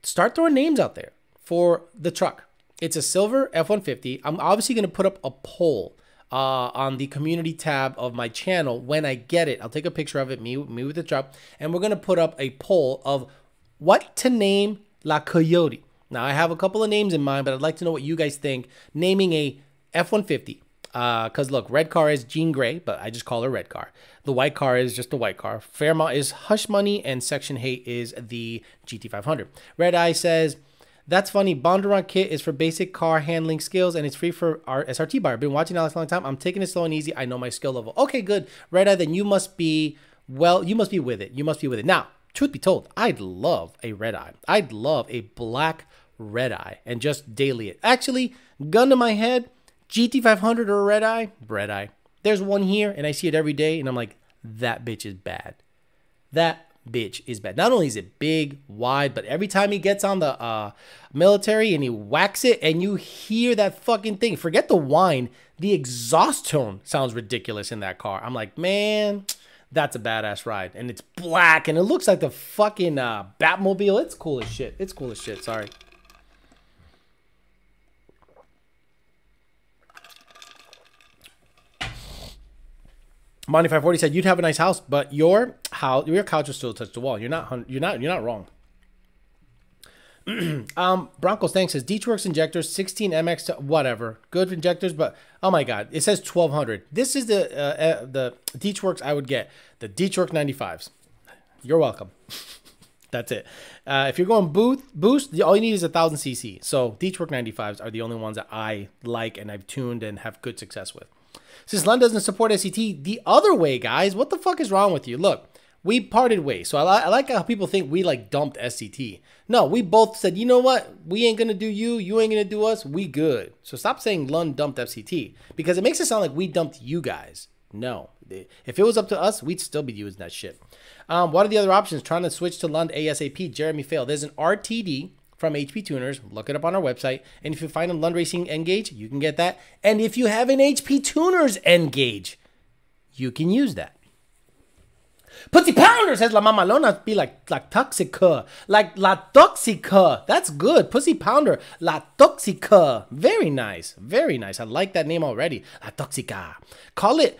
Start throwing names out there for the truck. It's a silver F-150. I'm obviously gonna put up a poll uh, on the community tab of my channel when I get it. I'll take a picture of it, me, me with the truck, and we're gonna put up a poll of what to name La Coyote. Now I have a couple of names in mind, but I'd like to know what you guys think. Naming a F-150. Because uh, look, red car is Jean Grey, but I just call her red car. The white car is just a white car. Fairmont is Hush Money, and Section 8 is the GT500. Red Eye says that's funny. Bondurant kit is for basic car handling skills and it's free for our SRT buyer. Been watching Alex a long time. I'm taking it slow and easy. I know my skill level. Okay, good. Red Eye, then you must be, well, you must be with it. You must be with it. Now, truth be told, I'd love a red eye. I'd love a black red eye and just daily it. Actually, gun to my head, GT500 or red eye, red eye. There's one here and I see it every day and I'm like, that bitch is bad. That bitch is bad. Not only is it big, wide, but every time he gets on the uh, military and he whacks it, and you hear that fucking thing. Forget the whine. The exhaust tone sounds ridiculous in that car. I'm like, man, that's a badass ride. And it's black and it looks like the fucking uh, Batmobile. It's cool as shit. It's cool as shit. Sorry. Monty five forty said you'd have a nice house, but your house, your couch will still touch the wall. You're not, you're not, you're not wrong. um, Broncos thanks says Works injectors, 16 MX, to, whatever, good injectors, but oh my god, it says 1200. This is the uh, uh, the Works I would get, the Works 95s. You're welcome. That's it. Uh, if you're going booth boost, all you need is a thousand cc. So Works 95s are the only ones that I like and I've tuned and have good success with. Since Lund doesn't support SCT the other way, guys, what the fuck is wrong with you? Look, we parted ways. So I, li- I like how people think we like dumped SCT. No, we both said, you know what? We ain't gonna do you. You ain't gonna do us. We good. So stop saying Lund dumped SCT because it makes it sound like we dumped you guys. No, if it was up to us, we'd still be using that shit. Um, what are the other options? Trying to switch to Lund ASAP. Jeremy failed. There's an RTD from HP Tuners. Look it up on our website. And if you find a Lund Racing Ngauge, you can get that. And if you have an HP Tuners Ngauge, you can use that. Pussy Pounder says La Mamalona be like La Toxica. Like La Toxica. That's good. Pussy Pounder. La Toxica. Very nice. Very nice. I like that name already. La Toxica. Call it,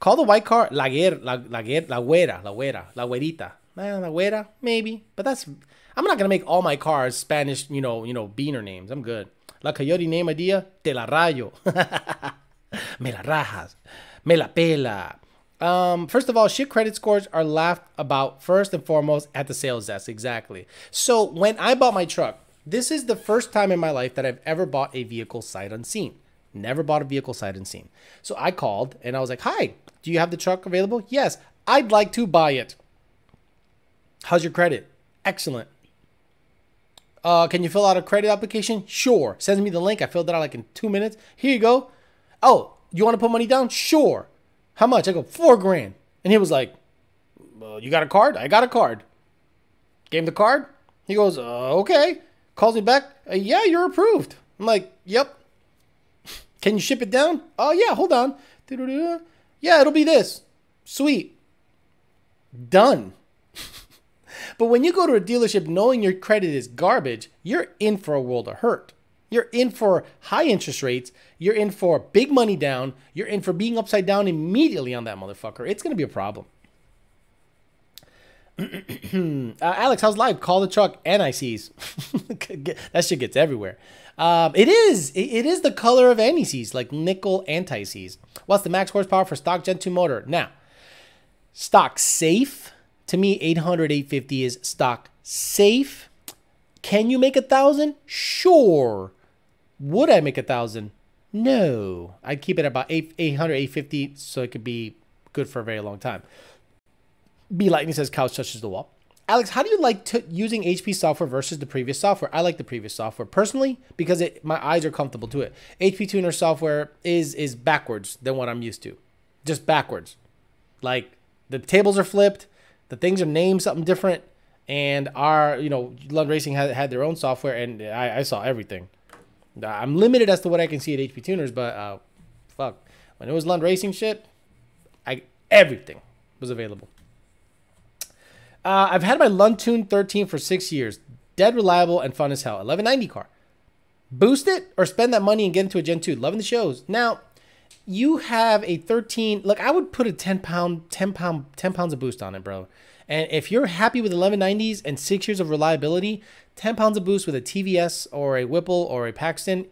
call the white car La Guera, La, La, Guera, La Güera, La La Güerita. Eh, La Güera, maybe. But that's I'm not gonna make all my cars Spanish, you know, you know, beaner names. I'm good. La Coyote name idea, te la rayo. Me la rajas. Me la pela. Um, first of all, shit credit scores are laughed about first and foremost at the sales desk. Exactly. So when I bought my truck, this is the first time in my life that I've ever bought a vehicle sight unseen. Never bought a vehicle sight unseen. So I called and I was like, "Hi, do you have the truck available?" "Yes, I'd like to buy it." "How's your credit?" "Excellent." Uh, can you fill out a credit application? Sure. Sends me the link. I filled it out like in two minutes. Here you go. Oh, you want to put money down? Sure. How much? I go, four grand. And he was like, well, you got a card? I got a card. Gave him the card. He goes, uh, okay. Calls me back. Uh, yeah, you're approved. I'm like, yep. Can you ship it down? Oh, yeah, hold on. Yeah, it'll be this. Sweet. Done. But when you go to a dealership knowing your credit is garbage, you're in for a world of hurt. You're in for high interest rates. You're in for big money down. You're in for being upside down immediately on that motherfucker. It's going to be a problem. uh, Alex, how's live? Call the truck and NICs. that shit gets everywhere. Um, it is. It, it is the color of NECs, like nickel anti-seize. What's the max horsepower for stock Gen 2 motor? Now, stock safe. To me, 800, 850 is stock safe. Can you make a thousand? Sure. Would I make a thousand? No. I'd keep it about 8, 800, 850 so it could be good for a very long time. B Lightning says couch touches the wall. Alex, how do you like using HP software versus the previous software? I like the previous software personally because it my eyes are comfortable to it. HP Tuner software is is backwards than what I'm used to, just backwards. Like the tables are flipped, the things are named something different, and our you know Lund Racing had had their own software, and I, I saw everything. I'm limited as to what I can see at HP Tuners, but uh, fuck, when it was Lund Racing shit, I everything was available. Uh, I've had my Luntune 13 for six years. Dead reliable and fun as hell. 1190 car. Boost it or spend that money and get into a Gen 2. Loving the shows. Now, you have a 13. Look, I would put a 10 pound, 10 pound, 10 pounds of boost on it, bro. And if you're happy with 1190s and six years of reliability, 10 pounds of boost with a TVS or a Whipple or a Paxton,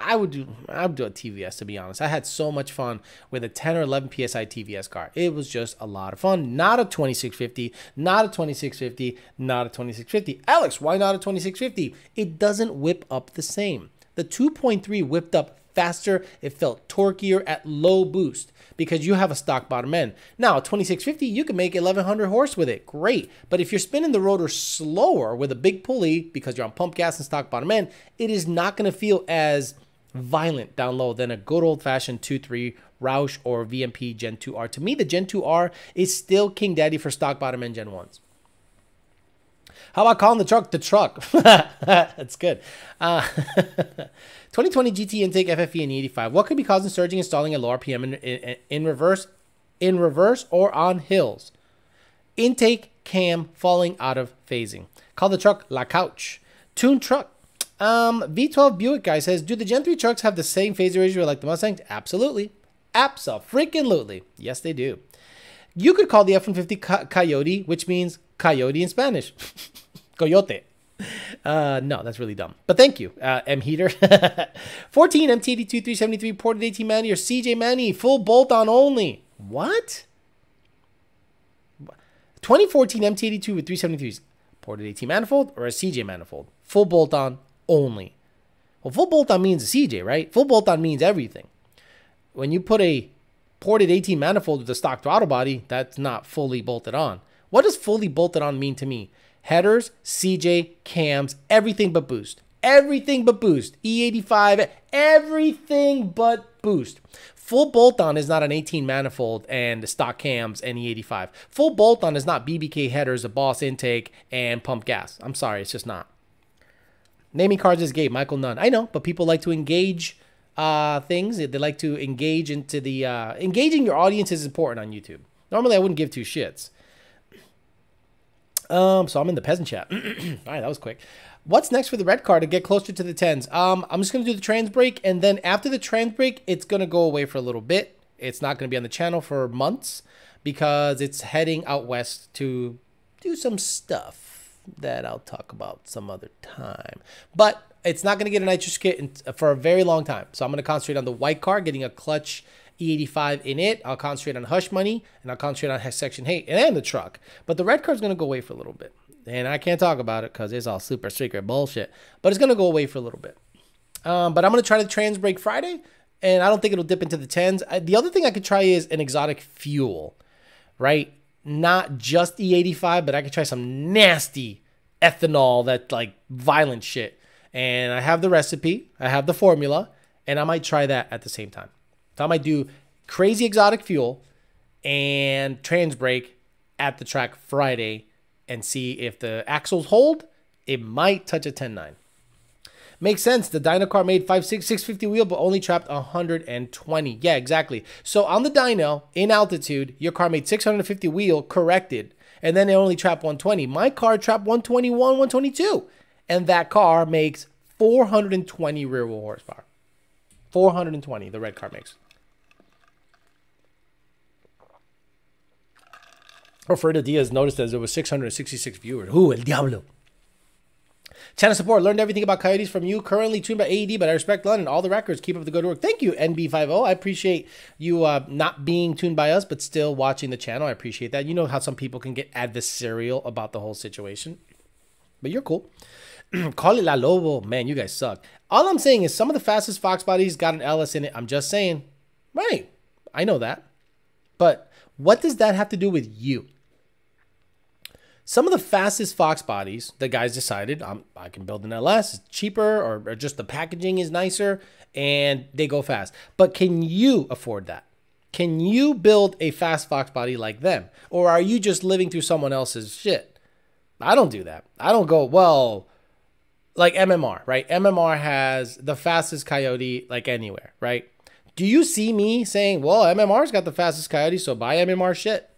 I would do I would do a TVS to be honest. I had so much fun with a 10 or 11 psi TVS car. It was just a lot of fun. Not a 2650, not a 2650, not a 2650. Alex, why not a 2650? It doesn't whip up the same. The 2.3 whipped up faster. It felt torquier at low boost because you have a stock bottom end. Now, 2650, you can make 1100 horse with it. Great. But if you're spinning the rotor slower with a big pulley because you're on pump gas and stock bottom end, it is not going to feel as violent down low than a good old fashioned 2-3 Roush or VMP Gen 2R. To me, the Gen 2R is still king daddy for stock bottom end Gen 1s. How about calling the truck the truck? That's good. Uh, 2020 GT intake FFE and E85. What could be causing surging installing a low RPM in, in, in reverse, in reverse or on hills? Intake cam falling out of phasing. Call the truck La Couch. Tune truck. Um, V12 Buick guy says, do the Gen 3 trucks have the same phase ratio like the Mustangs? Absolutely. Absolutely. Yes, they do. You could call the F-150 Coyote, which means coyote in Spanish. Coyote. Uh, no, that's really dumb. But thank you, uh, M Heater. 14 MT82 373 ported 18 Manny or CJ Manny, full bolt on only. What? 2014 MT82 with 373s, ported 18 manifold or a CJ manifold, full bolt on only. Well, full bolt on means a CJ, right? Full bolt on means everything. When you put a ported 18 manifold with a stock throttle body, that's not fully bolted on. What does fully bolted on mean to me? Headers, CJ, cams, everything but boost. Everything but boost. E85, everything but boost. Full bolt on is not an 18 manifold and stock cams and E85. Full bolt on is not BBK headers, a boss intake, and pump gas. I'm sorry, it's just not. Naming cards is gay. Michael Nunn. I know, but people like to engage uh, things. They like to engage into the uh, engaging your audience is important on YouTube. Normally, I wouldn't give two shits. Um, so I'm in the peasant chat. All right, that was quick. What's next for the red car to get closer to the tens? Um, I'm just gonna do the trans break, and then after the trans break, it's gonna go away for a little bit. It's not gonna be on the channel for months because it's heading out west to do some stuff that I'll talk about some other time. But it's not going to get a nitrous kit in, for a very long time. So I'm going to concentrate on the white car, getting a clutch E85 in it. I'll concentrate on Hush Money, and I'll concentrate on Section 8 and the truck. But the red car is going to go away for a little bit. And I can't talk about it because it's all super secret bullshit. But it's going to go away for a little bit. Um, but I'm going to try the trans break Friday, and I don't think it'll dip into the 10s. I, the other thing I could try is an exotic fuel, right? Not just E85, but I could try some nasty ethanol, that like violent shit. And I have the recipe, I have the formula, and I might try that at the same time. So I might do crazy exotic fuel and trans brake at the track Friday and see if the axles hold. It might touch a 10.9. Makes sense. The dyno car made 5, 6, 650 wheel, but only trapped 120. Yeah, exactly. So on the dyno, in altitude, your car made 650 wheel corrected, and then it only trapped 120. My car trapped 121, 122. And that car makes 420 rear wheel horsepower. 420, the red car makes. Alfredo Diaz noticed that there was 666 viewers. Ooh, el diablo. Channel support. Learned everything about coyotes from you. Currently tuned by AED, but I respect London. All the records. Keep up the good work. Thank you, NB50. I appreciate you uh, not being tuned by us, but still watching the channel. I appreciate that. You know how some people can get adversarial about the whole situation, but you're cool. Call it La Lobo. Man, you guys suck. All I'm saying is some of the fastest Fox bodies got an LS in it. I'm just saying. Right. I know that. But what does that have to do with you? Some of the fastest Fox bodies, the guys decided um, I can build an LS, it's cheaper, or, or just the packaging is nicer, and they go fast. But can you afford that? Can you build a fast Fox body like them? Or are you just living through someone else's shit? I don't do that. I don't go, well, like MMR, right? MMR has the fastest coyote like anywhere, right? Do you see me saying, well, MMR's got the fastest coyote, so buy MMR shit?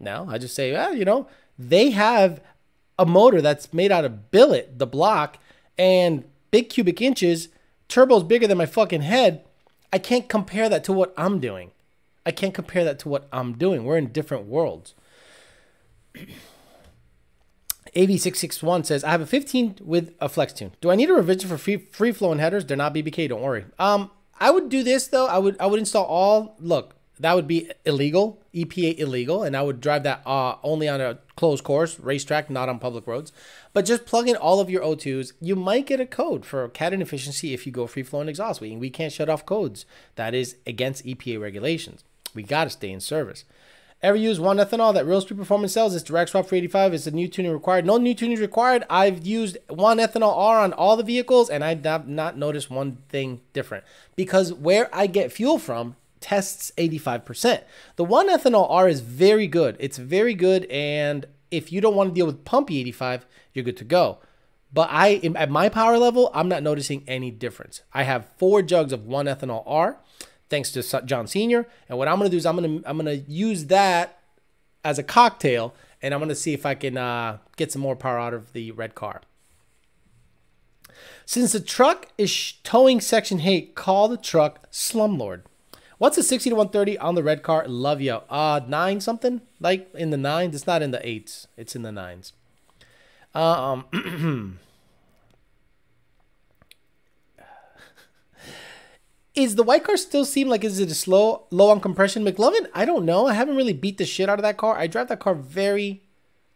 No, I just say, well, you know, they have a motor that's made out of billet, the block, and big cubic inches. Turbo's bigger than my fucking head. I can't compare that to what I'm doing. I can't compare that to what I'm doing. We're in different worlds. AV661 says, I have a 15 with a flex tune. Do I need a revision for free, free flowing headers? They're not BBK, don't worry. Um, I would do this though. I would I would install all look, that would be illegal, EPA illegal, and I would drive that uh, only on a closed course, racetrack, not on public roads. But just plug in all of your O2s. You might get a code for cat inefficiency if you go free flowing exhaust. We, we can't shut off codes. That is against EPA regulations. We got to stay in service. Ever use one ethanol that Real Street Performance sells? It's direct swap for 85. It's a new tuning required. No new tuning required. I've used one ethanol R on all the vehicles, and I have not noticed one thing different. Because where I get fuel from tests 85%. The 1 ethanol R is very good. It's very good and if you don't want to deal with pumpy 85, you're good to go. But I at my power level, I'm not noticing any difference. I have 4 jugs of 1 ethanol R thanks to John Senior, and what I'm to do is I'm to I'm to use that as a cocktail and I'm to see if I can uh, get some more power out of the red car. Since the truck is towing section 8, call the truck Slumlord. What's a 60 to 130 on the red car? Love you. Uh, nine something? Like in the nines? It's not in the eights. It's in the nines. Um, is the white car still seem like is it a slow, low on compression? McLovin? I don't know. I haven't really beat the shit out of that car. I drive that car very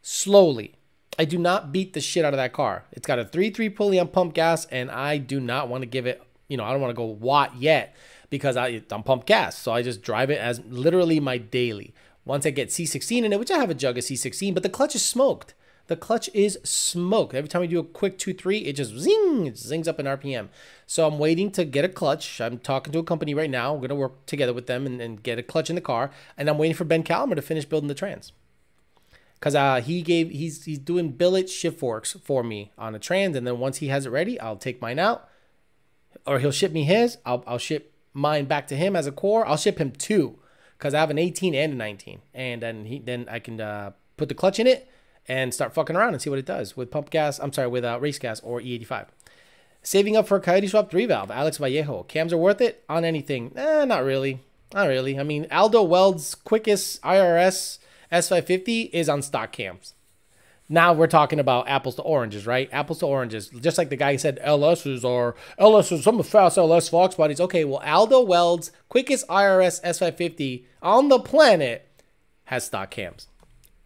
slowly. I do not beat the shit out of that car. It's got a 3-3 pulley on pump gas, and I do not want to give it, you know, I don't want to go watt yet because I, I'm pumped gas. So I just drive it as literally my daily. Once I get C16 in it, which I have a jug of C16, but the clutch is smoked. The clutch is smoked. Every time we do a quick 2-3, it just zing, it zings up in RPM. So I'm waiting to get a clutch. I'm talking to a company right now. We're going to work together with them and, and, get a clutch in the car. And I'm waiting for Ben Calamer to finish building the trans. Because uh, he gave, he's, he's doing billet shift forks for me on a trans. And then once he has it ready, I'll take mine out. Or he'll ship me his. I'll, I'll ship mine back to him as a core, I'll ship him two because I have an 18 and a 19, and then he then I can uh, put the clutch in it and start fucking around and see what it does with pump gas. I'm sorry, with uh, race gas or E85. Saving up for Coyote Swap 3 valve, Alex Vallejo. Cams are worth it on anything? Eh, not really. Not really. I mean, Aldo Weld's quickest IRS S550 is on stock cams. Now we're talking about apples to oranges, right? Apples to oranges. Just like the guy said, LSs are LSs, some of the fast LS Fox bodies. Okay, well, Aldo Weld's quickest IRS S550 on the planet has stock cams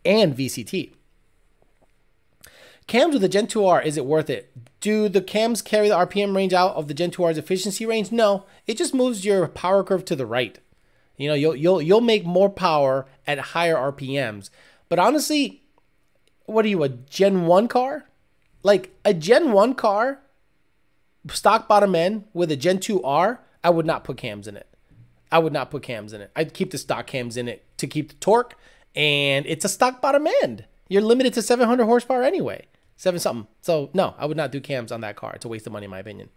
and VCT. Cams with the Gen 2R, is it worth it? Do the cams carry the RPM range out of the Gen 2R's efficiency range? No, it just moves your power curve to the right. You know, you'll you'll you'll make more power at higher RPMs. But honestly, what are you, a Gen 1 car? Like a Gen 1 car, stock bottom end with a Gen 2R, I would not put cams in it. I would not put cams in it. I'd keep the stock cams in it to keep the torque, and it's a stock bottom end. You're limited to 700 horsepower anyway. Seven something. So no, I would not do cams on that car. It's a waste of money in my opinion.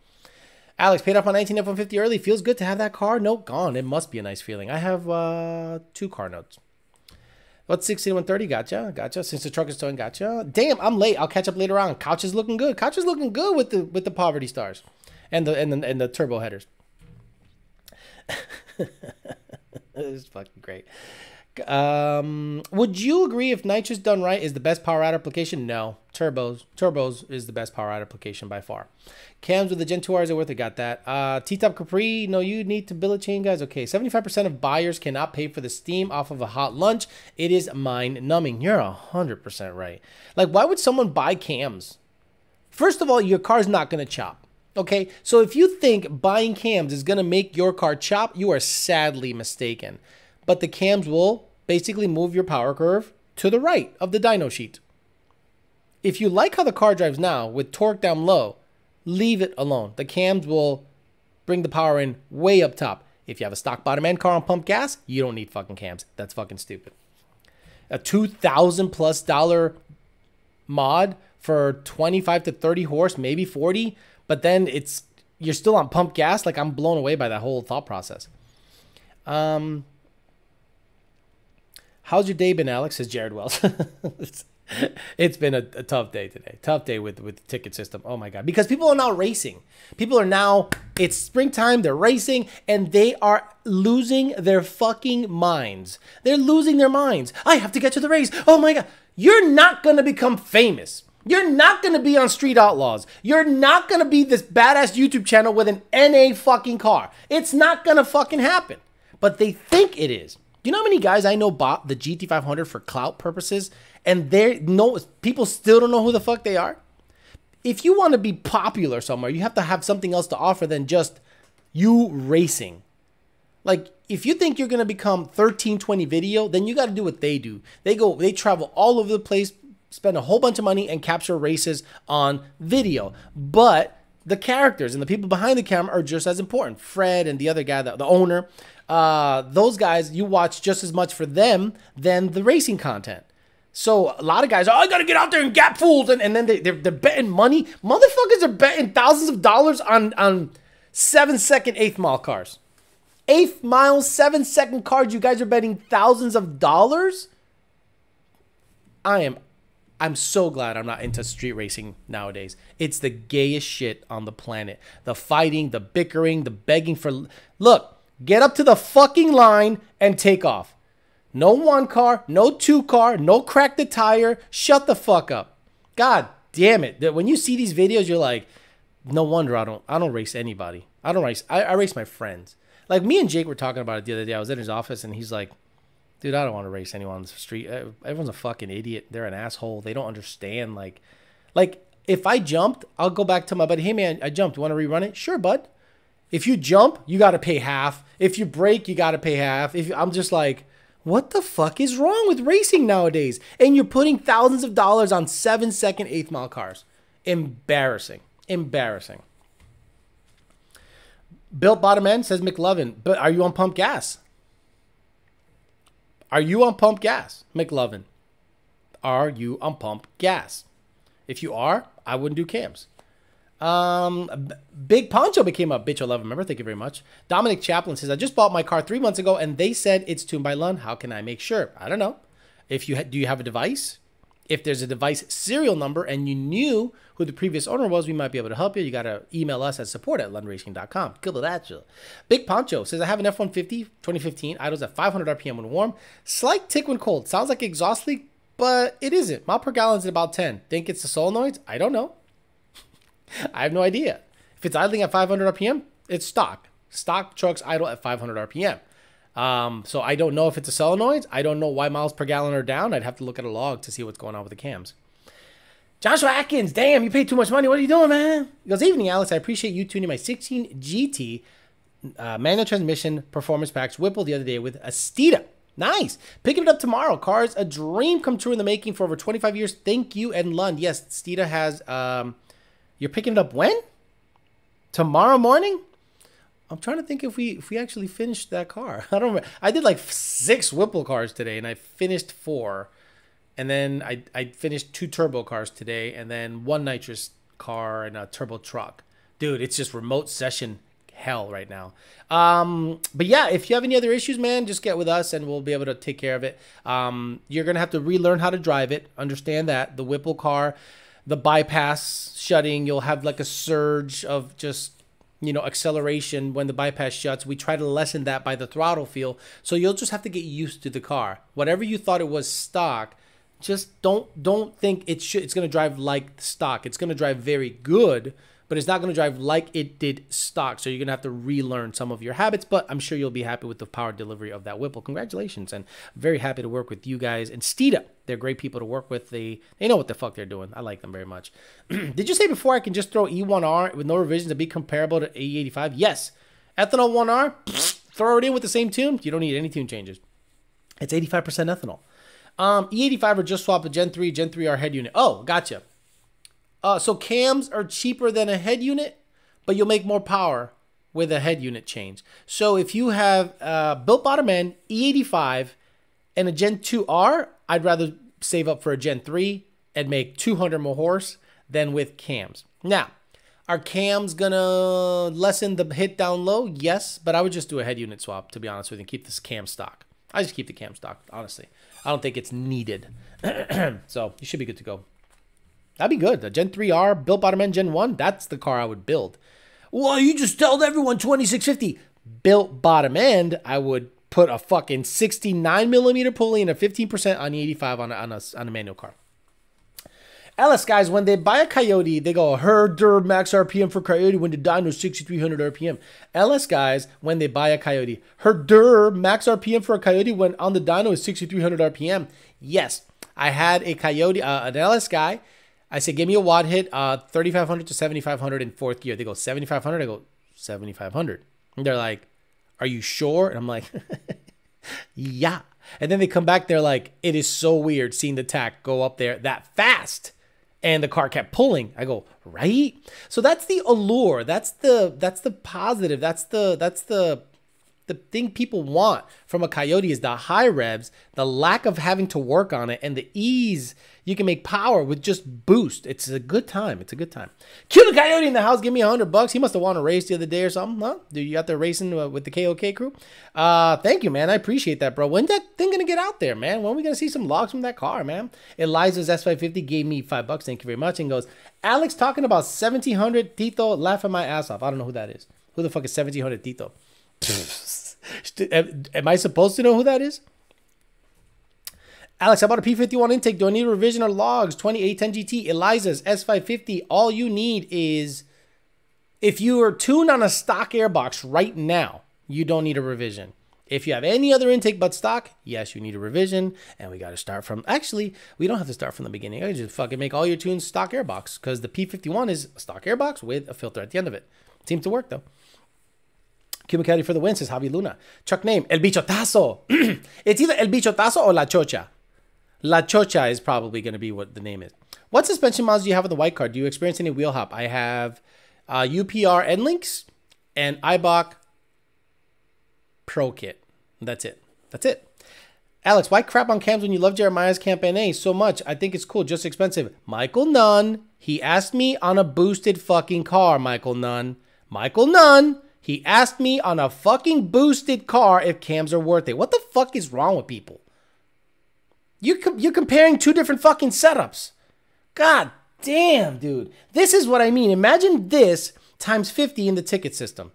Alex paid off my 19 F-150 early. Feels good to have that car note gone. It must be a nice feeling. I have uh, two car notes. What's 6130? Gotcha. Gotcha. Since the truck is towing, gotcha. Damn, I'm late. I'll catch up later on. Couch is looking good. Couch is looking good with the with the poverty stars and the and the, and the turbo headers. is fucking great. Um, would you agree if nitrous done right is the best power out application? No. Turbos. Turbos is the best power out application by far. Cams with the Gen 2Rs are worth it. Got that. Uh, T-Top Capri. No, you need to billet chain, guys. Okay. 75% of buyers cannot pay for the steam off of a hot lunch. It is mind numbing. You're 100% right. Like, why would someone buy cams? First of all, your car's not going to chop. Okay. So if you think buying cams is going to make your car chop, you are sadly mistaken but the cams will basically move your power curve to the right of the dyno sheet. If you like how the car drives now with torque down low, leave it alone. The cams will bring the power in way up top. If you have a stock bottom end car on pump gas, you don't need fucking cams. That's fucking stupid. A 2000 plus dollar mod for 25 to 30 horse, maybe 40, but then it's you're still on pump gas. Like I'm blown away by that whole thought process. Um, How's your day been, Alex? Says Jared Wells. it's, it's been a, a, tough day today. Tough day with with the ticket system. Oh my god! Because people are now racing. People are now. It's springtime. They're racing, and they are losing their fucking minds. They're losing their minds. I have to get to the race. Oh my god! You're not gonna become famous. You're not gonna be on Street Outlaws. You're not gonna be this badass YouTube channel with an NA fucking car. It's not gonna fucking happen. But they think it is. Do you know how many guys I know bought the GT500 for clout purposes and they no people still don't know who the fuck they are? If you want to be popular somewhere, you have to have something else to offer than just you racing. Like if you think you're going to become 1320 video, then you got to do what they do. They go they travel all over the place, spend a whole bunch of money and capture races on video. But the characters and the people behind the camera are just as important. Fred and the other guy, the, the owner, uh, those guys, you watch just as much for them than the racing content. So a lot of guys, oh, I gotta get out there and gap fools, and, and then they, they're, they're betting money. Motherfuckers are betting thousands of dollars on on seven second eighth mile cars. Eighth mile, seven second cars. You guys are betting thousands of dollars. I am, I'm so glad I'm not into street racing nowadays. It's the gayest shit on the planet. The fighting, the bickering, the begging for. Look, Get up to the fucking line and take off. No one car, no two car, no crack the tire. Shut the fuck up. God damn it. When you see these videos, you're like, no wonder I don't I don't race anybody. I don't race I, I race my friends. Like me and Jake were talking about it the other day. I was in his office and he's like, dude, I don't want to race anyone on the street. Everyone's a fucking idiot. They're an asshole. They don't understand. Like, like if I jumped, I'll go back to my buddy. Hey man, I jumped. You want to rerun it? Sure, bud. If you jump, you got to pay half. If you break, you got to pay half. If I'm just like, what the fuck is wrong with racing nowadays? And you're putting thousands of dollars on seven second eighth mile cars. Embarrassing. Embarrassing. Built bottom end says McLovin, but are you on pump gas? Are you on pump gas, McLovin? Are you on pump gas? If you are, I wouldn't do cams. Um, Big Poncho became a bitch I 11 member. Thank you very much. Dominic Chaplin says, I just bought my car three months ago and they said it's tuned by Lund. How can I make sure? I don't know. If you do you have a device? If there's a device serial number and you knew who the previous owner was, we might be able to help you. You got to email us at support at lundracing.com. Good with that. Big Poncho says, I have an F 150 2015, idles at 500 RPM when warm. Slight tick when cold. Sounds like exhaust leak, but it isn't. Mile per gallon is at about 10. Think it's the solenoids? I don't know. I have no idea. If it's idling at 500 RPM, it's stock. Stock trucks idle at 500 RPM. Um, so I don't know if it's a solenoid. I don't know why miles per gallon are down. I'd have to look at a log to see what's going on with the cams. Joshua Atkins, damn, you paid too much money. What are you doing, man? He goes, Evening, Alex. I appreciate you tuning my 16 GT uh, manual transmission performance packs Whipple the other day with a Steeda. Nice. Picking it up tomorrow. Cars, a dream come true in the making for over 25 years. Thank you, Ed Lund. Yes, Steeda has um, you're picking it up when? Tomorrow morning? I'm trying to think if we if we actually finished that car. I don't remember. I did like six Whipple cars today, and I finished four. and then I I finished two turbo cars today, and then one nitrous car and a turbo truck. Dude, it's just remote session hell right now. Um, but yeah, if you have any other issues, man, just get with us and we'll be able to take care of it. Um, you're gonna have to relearn how to drive it. Understand that the Whipple car, the bypass shutting, you'll have like a surge of just you know acceleration when the bypass shuts. We try to lessen that by the throttle feel. So you'll just have to get used to the car. Whatever you thought it was stock just don't don't think it should it's going to drive like stock. It's going to drive very good but it's not going to drive like it did stock. So you're going to have to relearn some of your habits, but I'm sure you'll be happy with the power delivery of that Whipple. Congratulations. And very happy to work with you guys and Steeda. They're great people to work with. They they know what the fuck they're doing. I like them very much. did you say before I can just throw E1R with no revisions to be comparable to E85? Yes. Ethanol 1R, throw it in with the same tune. You don't need any tune changes. It's 85% ethanol. Um, E85 or just swap a Gen 3, Gen 3R head unit. Oh, gotcha. Uh, so cams are cheaper than a head unit, but you'll make more power with a head unit change. So if you have uh, built bottom end E85 and a Gen 2R, I'd rather save up for a Gen 3 and make 200 more horse than with cams. Now, are cams gonna lessen the hit down low? Yes, but I would just do a head unit swap to be honest with you and keep this cam stock. I just keep the cam stock, honestly. I don't think it's needed. so you should be good to go. That'd be good. A Gen 3R built bottom end Gen 1, that's the car I would build. Well, you just told everyone 2650. Built bottom end, I would put a fucking 69 millimeter pulley and a 15% on the 85 on a, on a, on a manual car. LS guys, when they buy a Coyote, they go herder max RPM for Coyote when the dyno is 6300 RPM. LS guys, when they buy a Coyote, herder max RPM for a Coyote when on the dyno is 6300 RPM. Yes, I had a Coyote, uh, an LS guy. I said, give me a wad hit, uh, 3,500 to 7,500 in fourth gear. They go 7,500. I go 7,500. And they're like, are you sure? And I'm like, yeah. And then they come back. They're like, it is so weird seeing the tach go up there that fast. And the car kept pulling. I go, right? So that's the allure. That's the that's the positive. That's the that's the the thing people want from a coyote is the high revs, the lack of having to work on it, and the ease you can make power with just boost. It's a good time. It's a good time. Cue the coyote in the house. Give me a hundred bucks. He must have won a race the other day or something. Huh? Do you got there racing uh, with the KOK crew? Uh, thank you, man. I appreciate that, bro. When's that thing gonna get out there, man? When are we gonna see some logs from that car, man? Eliza's S550 gave me five bucks. Thank you very much. And goes, Alex talking about 1700 Tito. Laughing my ass off. I don't know who that is. Who the fuck is 1700 Tito? Am I supposed to know who that is? Alex, how about a P51 intake? Do I need a revision or logs? 2810 GT, Eliza's S550. All you need is if you are tuned on a stock airbox right now, you don't need a revision. If you have any other intake but stock, yes, you need a revision. And we got to start from, actually, we don't have to start from the beginning. I just fucking make all your tunes stock airbox because the P51 is a stock airbox with a filter at the end of it. Seems to work though. Cuban Caddy for the win, says Javi Luna. Chuck name, El Bichotazo. it's either El Bichotazo or La Chocha. La Chocha is probably going to be what the name is. What suspension mods do you have on the white card? Do you experience any wheel hop? I have uh, UPR N links and Eibach Pro Kit. That's it. That's it. Alex, why crap on cams when you love Jeremiah's Camp NA so much? I think it's cool, just expensive. Michael Nunn, he asked me on a boosted fucking car, Michael Nunn. Michael Nunn, he asked me on a fucking boosted car if cams are worth it. What the fuck is wrong with people? You you're comparing two different fucking setups. God damn, dude. This is what I mean. Imagine this times 50 in the ticket system.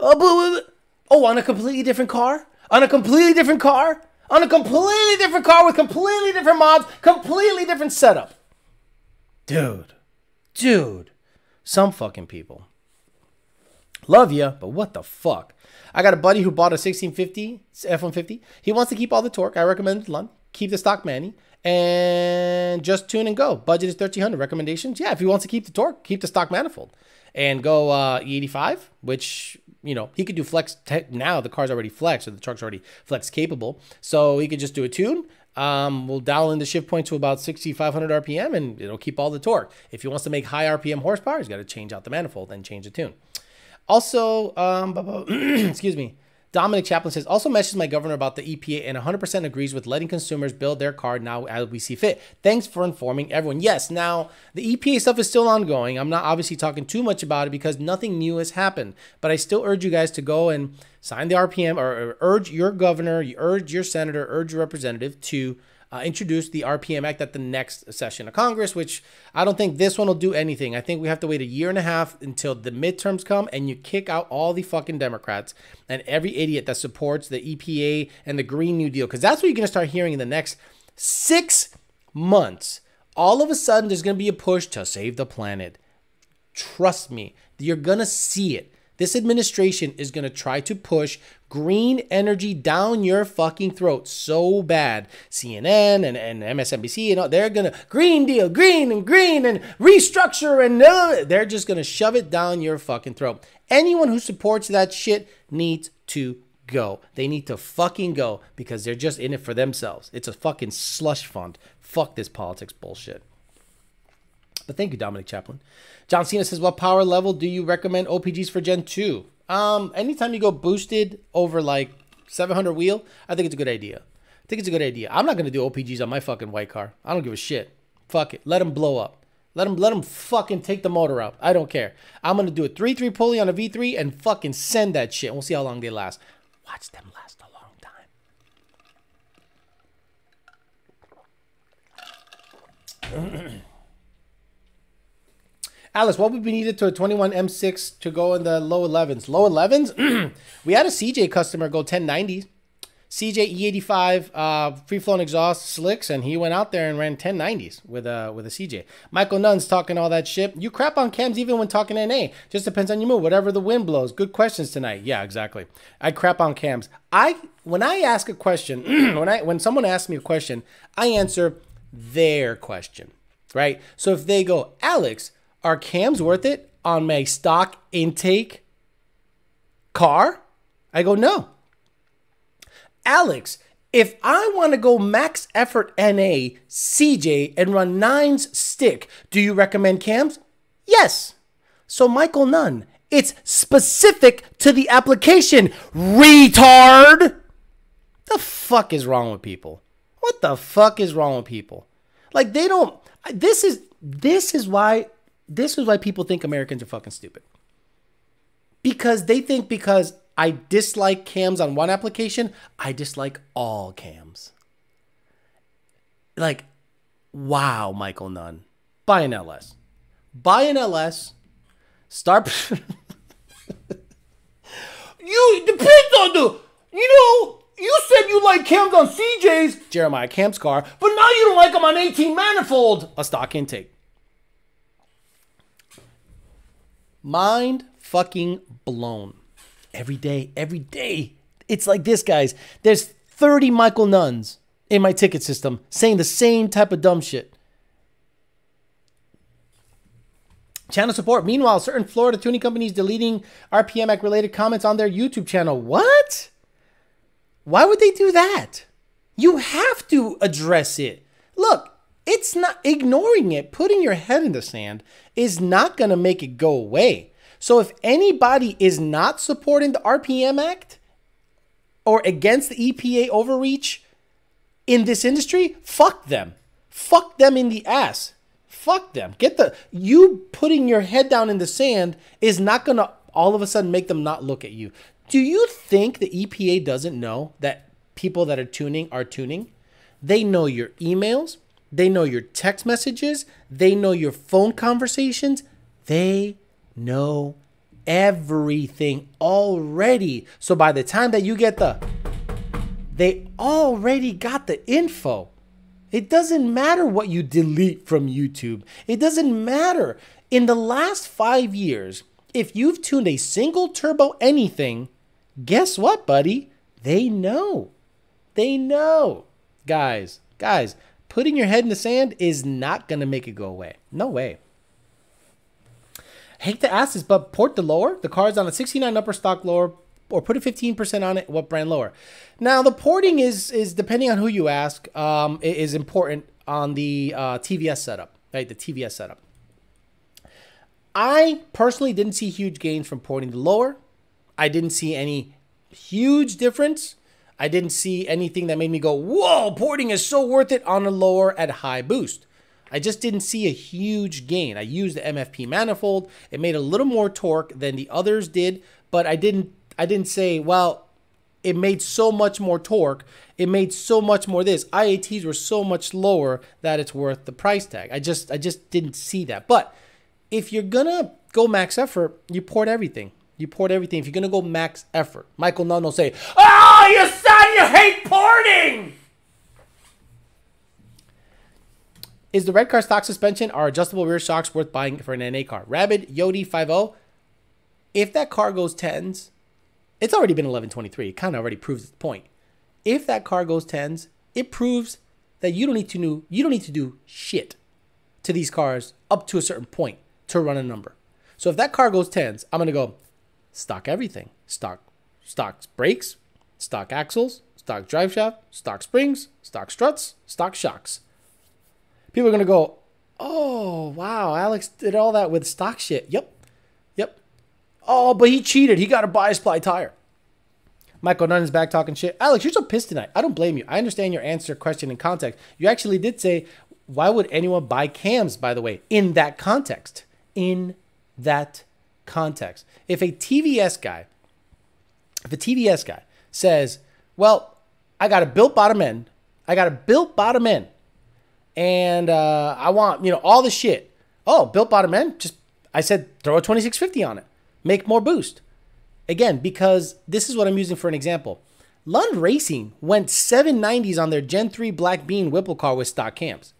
Oh, oh, on a completely different car? On a completely different car? On a completely different car with completely different mods, completely different setup. Dude. Dude. Some fucking people. Love you, but what the fuck? I got a buddy who bought a 1650 F-150. He wants to keep all the torque. I recommend Lund. Keep the stock Manny and just tune and go. Budget is 1300. Recommendations? Yeah, if he wants to keep the torque, keep the stock manifold and go uh, E85, which you know he could do flex tech now. The car's already flex, or the truck's already flex capable, so he could just do a tune. Um, we'll dial in the shift point to about 6,500 RPM, and it'll keep all the torque. If he wants to make high RPM horsepower, he's got to change out the manifold and change the tune. Also, um, excuse me, Dominic Chaplin says, also messaged my governor about the EPA and 100% agrees with letting consumers build their card now as we see fit. Thanks for informing everyone. Yes, now the EPA stuff is still ongoing. I'm not obviously talking too much about it because nothing new has happened, but I still urge you guys to go and sign the RPM or, urge your governor, urge your senator, urge your representative to uh, introduce the RPM Act at the next session of Congress, which I don't think this one will do anything. I think we have to wait a year and a half until the midterms come and you kick out all the fucking Democrats and every idiot that supports the EPA and the Green New Deal, because that's what you're going to start hearing in the next six months. All of a sudden, there's going to be a push to save the planet. Trust me, you're going to see it. This administration is going to try to push green energy down your fucking throat so bad. CNN and, and MSNBC and all, they're to green deal, green and green and restructure and uh, they're just to shove it down your fucking throat. Anyone who supports that shit needs to go. They need to fucking go because they're just in it for themselves. It's a fucking slush fund. Fuck this politics bullshit. But thank you, Dominic Chaplin. John Cena says, "What power level do you recommend OPGs for Gen 2?" Um, anytime you go boosted over like 700 wheel, I think it's a good idea. I think it's a good idea. I'm not gonna do OPGs on my fucking white car. I don't give a shit. Fuck it. Let them blow up. Let them let them fucking take the motor out. I don't care. I'm gonna do a 3-3 pulley on a V3 and fucking send that shit. We'll see how long they last. Watch them last a long time. Alice, what would be needed to a 21 M6 to go in the low 11s? Low 11s? we had a CJ customer go 1090. CJ E85 uh, free flowing exhaust slicks, and he went out there and ran 1090s with a with a CJ. Michael Nunn's talking all that shit. You crap on cams even when talking NA. Just depends on your mood. Whatever the wind blows. Good questions tonight. Yeah, exactly. I crap on cams. I when I ask a question, when I when someone asks me a question, I answer their question. Right. So if they go, Alex, are cams worth it on my stock intake car? I go, no. Alex, if I want to go max effort NA CJ and run nines stick, do you recommend cams? Yes. So, Michael Nunn, it's specific to the application, retard. The fuck is wrong with people? What the fuck is wrong with people? Like they don't this is this is why this is why people think Americans are fucking stupid. Because they think because I dislike cams on one application, I dislike all cams. Like, wow, Michael Nunn. Buy an LS. Buy an LS. Start. you depends on the. You know, you said you like cams on CJ's Jeremiah Camp's car, but now you don't like them on 18 manifold, a stock intake. Mind fucking blown. Every day, every day. It's like this, guys. There's 30 Michael Nunns in my ticket system saying the same type of dumb shit. Channel support. Meanwhile, certain Florida tuning companies deleting RPM Act related comments on their YouTube channel. What? Why would they do that? You have to address it. Look, it's not ignoring it, putting your head in the sand is not going to make it go away. So if anybody is not supporting the RPM Act or against the EPA overreach in this industry, fuck them. Fuck them in the ass. Fuck them. Get the you putting your head down in the sand is not going to all of a sudden make them not look at you. Do you think the EPA doesn't know that people that are tuning are tuning? They know your emails, they know your text messages. They know your phone conversations. They know everything already. So by the time that you get the, they already got the info. It doesn't matter what you delete from YouTube. It doesn't matter. In the last five years, if you've tuned a single turbo anything, guess what, buddy? They know. They know. Guys, guys, putting your head in the sand is not going to make it go away. No way. Hate to ask this, but port the lower. The car is on a 69 upper stock lower, or put a 15% on it. What brand lower? Now the porting is is depending on who you ask. Um, is important on the uh, TVS setup, right? The TVS setup. I personally didn't see huge gains from porting the lower. I didn't see any huge difference. I didn't see anything that made me go, whoa, porting is so worth it on a lower at high boost. I just didn't see a huge gain. I used the MFP manifold. It made a little more torque than the others did, but I didn't I didn't say, well, it made so much more torque. It made so much more this. IATs were so much lower that it's worth the price tag. I just I just didn't see that. But if you're gonna go max effort, you port everything. You port everything. If you're gonna go max effort, Michael Nunn will say, ah, "Oh, you son, you hate porting." Is the red car stock suspension or adjustable rear shocks worth buying for an NA car? Rabid Yodi 50. If that car goes tens, it's already been 1123. It kind of already proves its point. If that car goes tens, it proves that you don't need to do you don't need to do shit to these cars up to a certain point to run a number. So if that car goes tens, I'm gonna go stock everything. Stock stock brakes, stock axles, stock drive shaft, stock springs, stock struts, stock shocks. People are gonna go, oh wow, Alex did all that with stock shit. Yep, yep. Oh, but he cheated. He got a bias ply tire. Michael Nunn is back talking shit. Alex, you're so pissed tonight. I don't blame you. I understand your answer, question, in context. You actually did say, why would anyone buy cams, by the way, in that context? In that context. If a TVS guy, if a TVS guy says, well, I got a built bottom end, I got a built bottom end, and uh, I want, you know, all the shit. Oh, built bottom end, just, I said, throw a 2650 on it, make more boost. Again, because this is what I'm using for an example. Lund Racing went 790s on their Gen 3 Black Bean Whipple car with stock cams.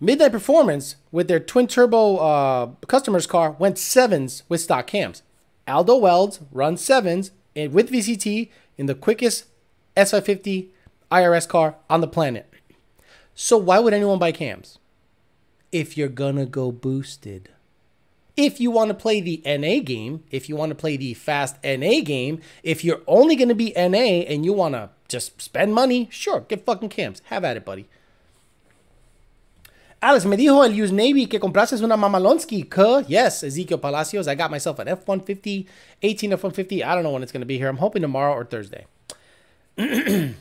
Midnight Performance with their twin turbo uh, customers car went sevens with stock cams. Aldo Welds runs sevens with VCT in the quickest S550 IRS car on the planet. So why would anyone buy cams? If you're gonna go boosted. If you want to play the NA game, if you want to play the fast NA game, if you're only going to be NA and you want to just spend money, sure, get fucking cams. Have at it, buddy. Alex, me dijo el Use Navy que comprases una Mamalonsky. Yes, Ezekiel Palacios. I got myself an F-150, 18 F-150. I don't know when it's going to be here. I'm hoping tomorrow or Thursday.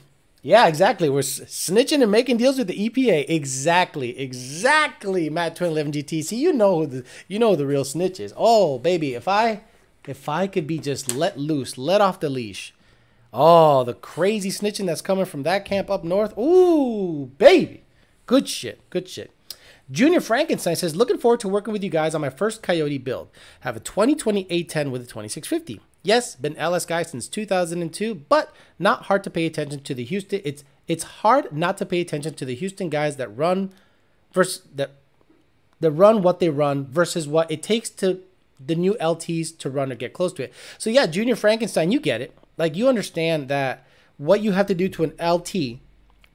Yeah, exactly. We're snitching and making deals with the EPA. Exactly, exactly. Matt Twin Eleven GTC. You know the you know the real snitches. Oh, baby, if I if I could be just let loose, let off the leash. Oh, the crazy snitching that's coming from that camp up north. Ooh, baby. Good shit. Good shit. Junior Frankenstein says, looking forward to working with you guys on my first Coyote build. Have a 2020 A10 with a 2650. Yes, been LS guy since 2002, but not hard to pay attention to the Houston. It's it's hard not to pay attention to the Houston guys that run versus that that run what they run versus what it takes to the new LTs to run or get close to it. So yeah, Junior Frankenstein, you get it. Like you understand that what you have to do to an LT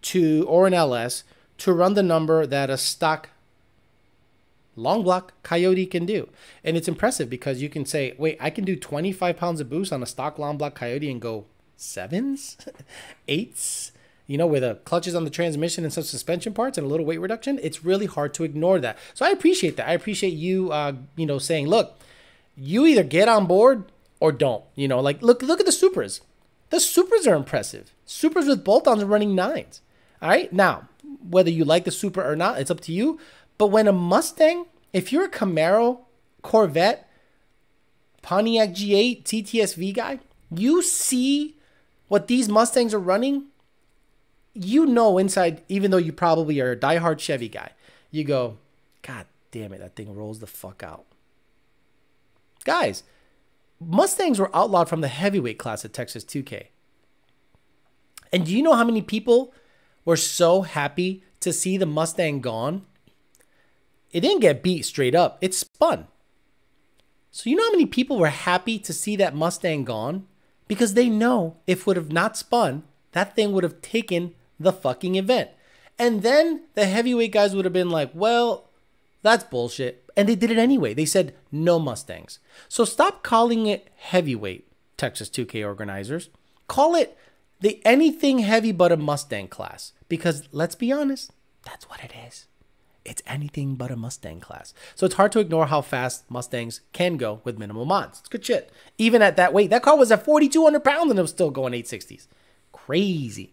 to or an LS to run the number that a stock long block coyote can do. And it's impressive because you can say, wait, I can do 25 pounds of boost on a stock long block coyote and go sevens, eights, you know, with a clutches on the transmission and some suspension parts and a little weight reduction. It's really hard to ignore that. So I appreciate that. I appreciate you, uh, you know, saying, look, you either get on board or don't. You know, like look, look at the Supras. The Supras are impressive. Supras with bolt-ons running nines. All right. Now, whether you like the Supra or not, it's up to you. But when a Mustang, if you're a Camaro, Corvette, Pontiac G8, CTSV guy, you see what these Mustangs are running, you know inside, even though you probably are a diehard Chevy guy, you go, God damn it, that thing rolls the fuck out. Guys, Mustangs were outlawed from the heavyweight class at Texas 2K. And do you know how many people were so happy to see the Mustang gone it didn't get beat straight up, it spun. So, you know how many people were happy to see that Mustang gone? Because they know if it would have not spun, that thing would have taken the fucking event. And then the heavyweight guys would have been like, well, that's bullshit. And they did it anyway. They said no Mustangs. So stop calling it heavyweight, Texas 2K organizers. Call it the anything heavy but a Mustang class. Because let's be honest, that's what it is it's anything but a Mustang class. So it's hard to ignore how fast Mustangs can go with minimal mods. It's good shit. Even at that weight, that car was at 4,200 pounds and it was still going 860s. Crazy.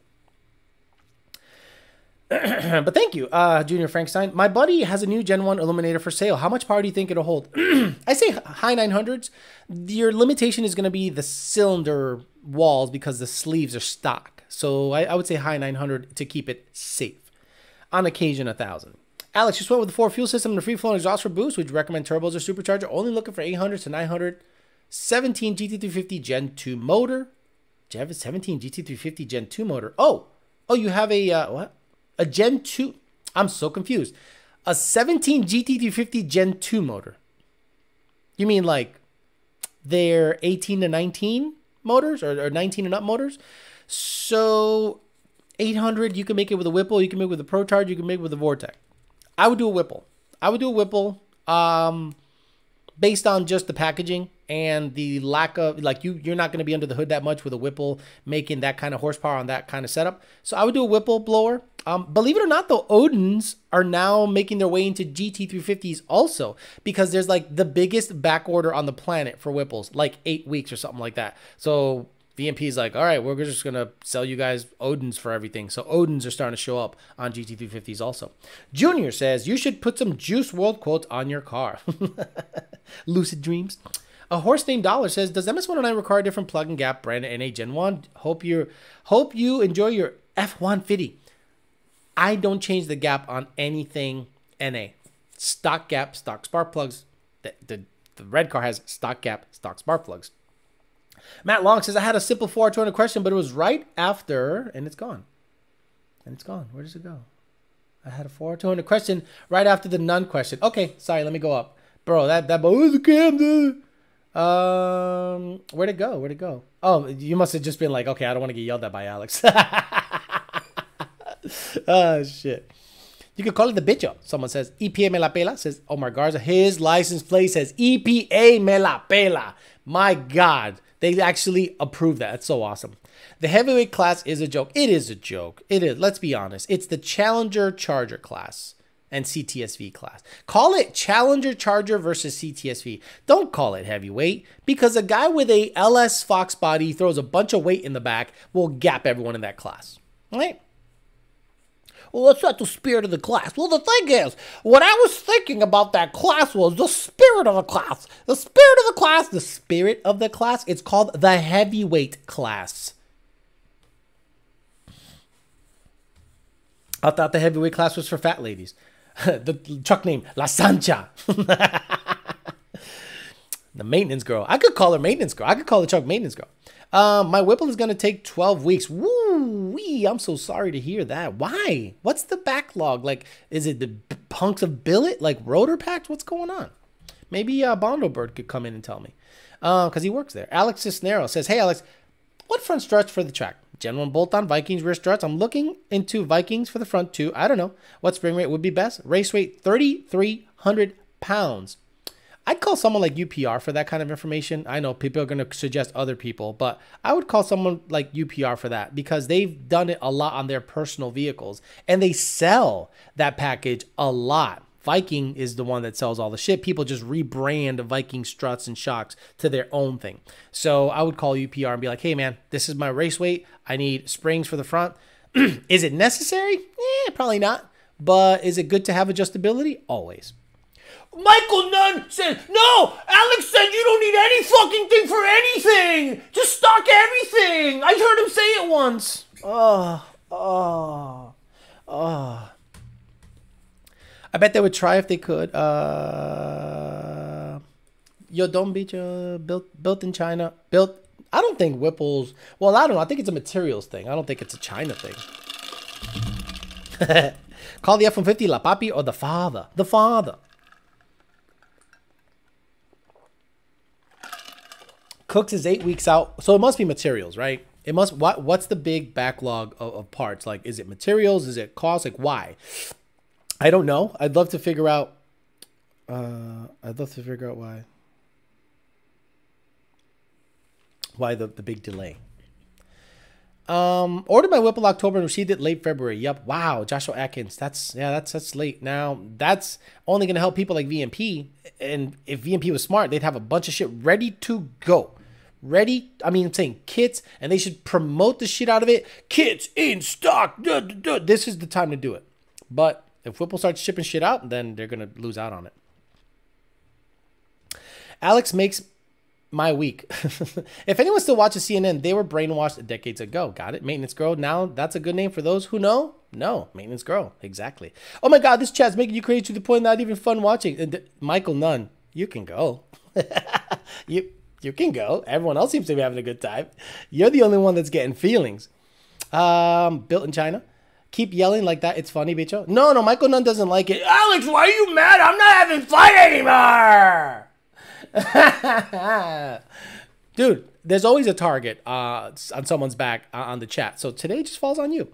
but thank you, uh, Junior Frankenstein. My buddy has a new Gen 1 Aluminator for sale. How much power do you think it'll hold? I say high 900s. Your limitation is going to be the cylinder walls because the sleeves are stock. So I, I would say high 900 to keep it safe. On occasion, a 1000. Alex, just went with the four fuel system and the free flowing exhaust for boost. Would you recommend turbos or supercharger? Only looking for 800 to 900. 17 GT350 Gen 2 motor. Do you have a 17 GT350 Gen 2 motor? Oh, oh, you have a uh, what? A Gen 2. I'm so confused. A 17 GT350 Gen 2 motor. You mean like they're 18 to 19 motors or, or 19 and up motors? So 800, you can make it with a Whipple, you can make it with a ProCharge, you can make it with a Vortech. I would do a Whipple. I would do a Whipple um, based on just the packaging and the lack of like you you're not going to be under the hood that much with a Whipple making that kind of horsepower on that kind of setup. So I would do a Whipple blower. Um, believe it or not, though, Odins are now making their way into GT350s also because there's like the biggest back order on the planet for Whipples, like eight weeks or something like that. So VMP is like, all right, we're just gonna sell you guys Odins for everything. So Odins are starting to show up on GT350s also. Junior says you should put some Juice WRLD quotes on your car. Lucid dreams. A horse named Dollar says, "Does MS109 require a different plug and gap brand NA Gen 1? Hope you hope you enjoy your F150. I don't change the gap on anything NA. Stock gap, stock spark plugs. The, the, the red car has stock gap, stock spark plugs. Matt Long says, I had a simple 4 question, but it was right after, and it's gone. And it's gone. Where does it go? I had a 4 question right after the Nunn question. Okay, sorry, let me go up. Bro, that, that, oh, the camera. Um, where'd it go? Where'd it go? Oh, you must have just been like, okay, I don't want to get yelled at by Alex. oh, shit. You could call it the bitch up. Someone says, EPA me la pela, says Omar Garza. His license plate says, EPA me la pela. My God. They actually approve that. That's so awesome. The heavyweight class is a joke. It is a joke. It is. Let's be honest. It's the Challenger Charger class and CTSV class. Call it Challenger Charger versus CTSV. Don't call it heavyweight because a guy with a LS Fox body throws a bunch of weight in the back will gap everyone in that class. All right? Well, that's not the spirit of the class. Well, the thing is, what I was thinking about that class was the spirit of the class. The spirit of the class, the spirit of the class, it's called the heavyweight class. I thought the heavyweight class was for fat ladies. the truck name, La Sancha. the maintenance girl. I could call her maintenance girl. I could call the truck maintenance girl. Uh, my Whipple is going to take 12 weeks. Woo wee. I'm so sorry to hear that. Why? What's the backlog? Like, is it the punks of billet? Like rotor packs? What's going on? Maybe uh, Bondo Bird could come in and tell me. Because uh, he works there. Alex Cisnero says, Hey, Alex, what front struts for the track? Gen bolt on Vikings rear struts. I'm looking into Vikings for the front two. I don't know what spring rate would be best. Race weight 3,300 pounds. I'd call someone like UPR for that kind of information. I know people are going to suggest other people, but I would call someone like UPR for that because they've done it a lot on their personal vehicles and they sell that package a lot. Viking is the one that sells all the shit. People just rebrand Viking struts and shocks to their own thing. So I would call UPR and be like, hey man, this is my race weight. I need springs for the front. is it necessary? Eh, probably not. But is it good to have adjustability? Always. Michael Nunn said, No, Alex said you don't need any fucking thing for anything. Just stock everything. I heard him say it once. Oh, oh, oh. I bet they would try if they could. Uh, Yo, Don't Beach, uh, built built in China. Built. I don't think Whipple's. Well, I don't know. I think it's a materials thing. I don't think it's a China thing. Call the F-150 La Papi or the father. The father. Kooks is eight weeks out, so it must be materials, right? It must. What What's the big backlog of, of parts? Like, is it materials? Is it cost? Like, why? I don't know. I'd love to figure out. Uh, I'd love to figure out why. Why the the big delay? Um, ordered my Whipple October and received it late February. Yep. Wow, Joshua Atkins. That's yeah, that's that's late. Now that's only gonna help people like VMP. And if VMP was smart, they'd have a bunch of shit ready to go. Ready, I mean, I'm saying kits, and they should promote the shit out of it. Kits in stock. Duh, duh, duh. This is the time to do it. But if Whipple starts shipping shit out, then they're gonna lose out on it. Alex makes my week. if anyone still watches CNN, they were brainwashed decades ago. Got it? Maintenance Girl. Now that's a good name for those who know. No, Maintenance Girl. Exactly. Oh my God, this chat's making you crazy to the point not even fun watching. Michael Nunn, you can go. you you can go. Everyone else seems to be having a good time. You're the only one that's getting feelings. Um, built in China. Keep yelling like that. It's funny, bicho. No, no, Michael Nunn doesn't like it. Alex, why are you mad? I'm not having fun anymore. Dude, there's always a target uh, on someone's back uh, on the chat. So today just falls on you.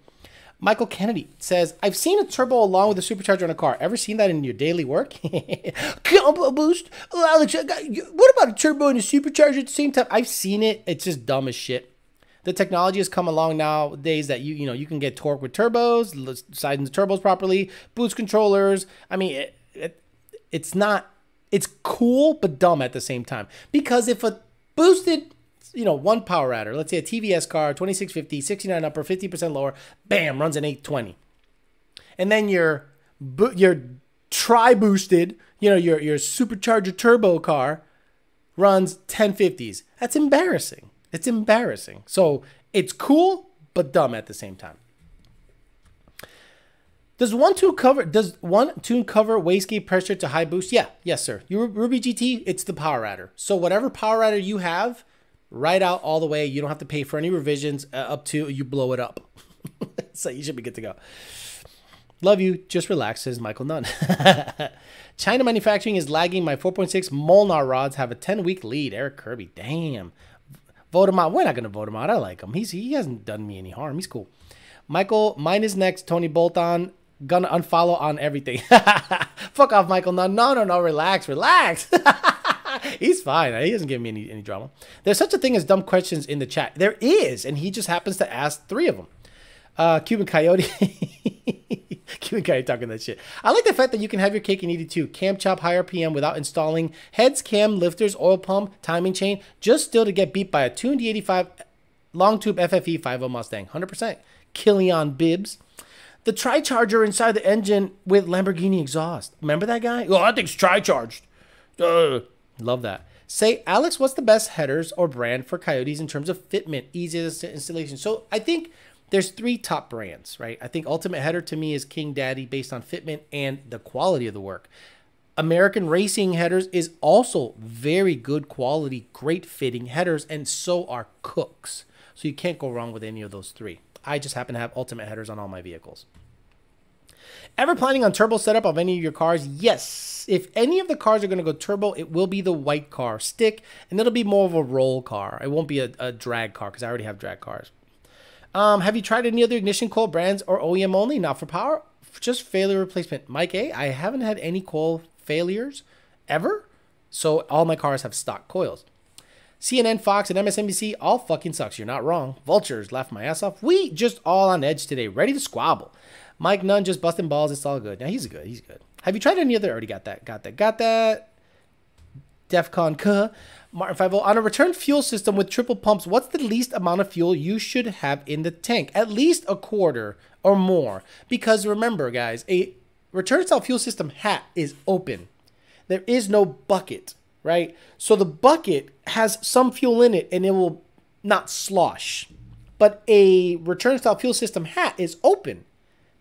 Michael Kennedy says, I've seen a turbo along with a supercharger in a car. Ever seen that in your daily work? Combo boost. Alex, what about a turbo and a supercharger at the same time? I've seen it. It's just dumb as shit. The technology has come along nowadays that you you know you can get torque with turbos, sizing the turbos properly, boost controllers. I mean, it, it, it's not it's cool but dumb at the same time. Because if a boosted, you know, one power adder, let's say a TVS car, 2650, 69 upper, 50% lower, bam, runs an 820. And then your your tri boosted, you know, your your supercharger turbo car runs 1050s. That's embarrassing. It's embarrassing. So it's cool but dumb at the same time. Does one tune cover does one tune cover wastegate pressure to high boost? Yeah, yes, sir. Your Ruby GT, it's the power adder. So whatever power adder you have, right out all the way. You don't have to pay for any revisions uh, up to you blow it up. so you should be good to go. Love you. Just relax, says Michael Nunn. China manufacturing is lagging. My 4.6 Molnar rods have a 10 week lead. Eric Kirby. Damn. Vote him out. We're not going to vote him out. I like him. He's, he hasn't done me any harm. He's cool. Michael, mine is next. Tony Bolton gonna unfollow on everything. Fuck off, Michael. No, no, no, no. Relax, relax. He's fine. He doesn't give me any, any drama. There's such a thing as dumb questions in the chat. There is, and he just happens to ask three of them. Uh, Cuban Coyote. Cuban Coyote talking that shit. I like the fact that you can have your cake and eat it too. Cam chop high RPM without installing heads, cam, lifters, oil pump, timing chain, just still to get beat by a 285 long tube FFE 50 Mustang. 100%. Killian Bibbs the tri-charger inside the engine with Lamborghini exhaust. Remember that guy? Oh, that thing's tri-charged. Uh, love that. Say, Alex, what's the best headers or brand for Coyotes in terms of fitment, easiest installation? So I think there's three top brands, right? I think Ultimate Header to me is King Daddy based on fitment and the quality of the work. American Racing headers is also very good quality, great fitting headers, and so are Kooks. So you can't go wrong with any of those three. I just happen to have ultimate headers on all my vehicles. Ever planning on turbo setup of any of your cars? Yes. If any of the cars are going to go turbo, it will be the white car stick, and it'll be more of a roll car. It won't be a, a drag car because I already have drag cars. Um, have you tried any other ignition coil brands or OEM only? Not for power, just failure replacement. Mike A, I haven't had any coil failures ever, so all my cars have stock coils. CNN, Fox, and MSNBC all fucking sucks. You're not wrong. Vultures laughed my ass off. We just all on edge today, ready to squabble. Mike Nunn just busting balls. It's all good. Now he's good. He's good. Have you tried any other? Already got that. Got that. Got that. DEFCON K. Martin Five on a return fuel system with triple pumps. What's the least amount of fuel you should have in the tank? At least a quarter or more. Because remember, guys, a return style fuel system hat is open. There is no bucket right? So the bucket has some fuel in it and it will not slosh. But a return style fuel system hat is open.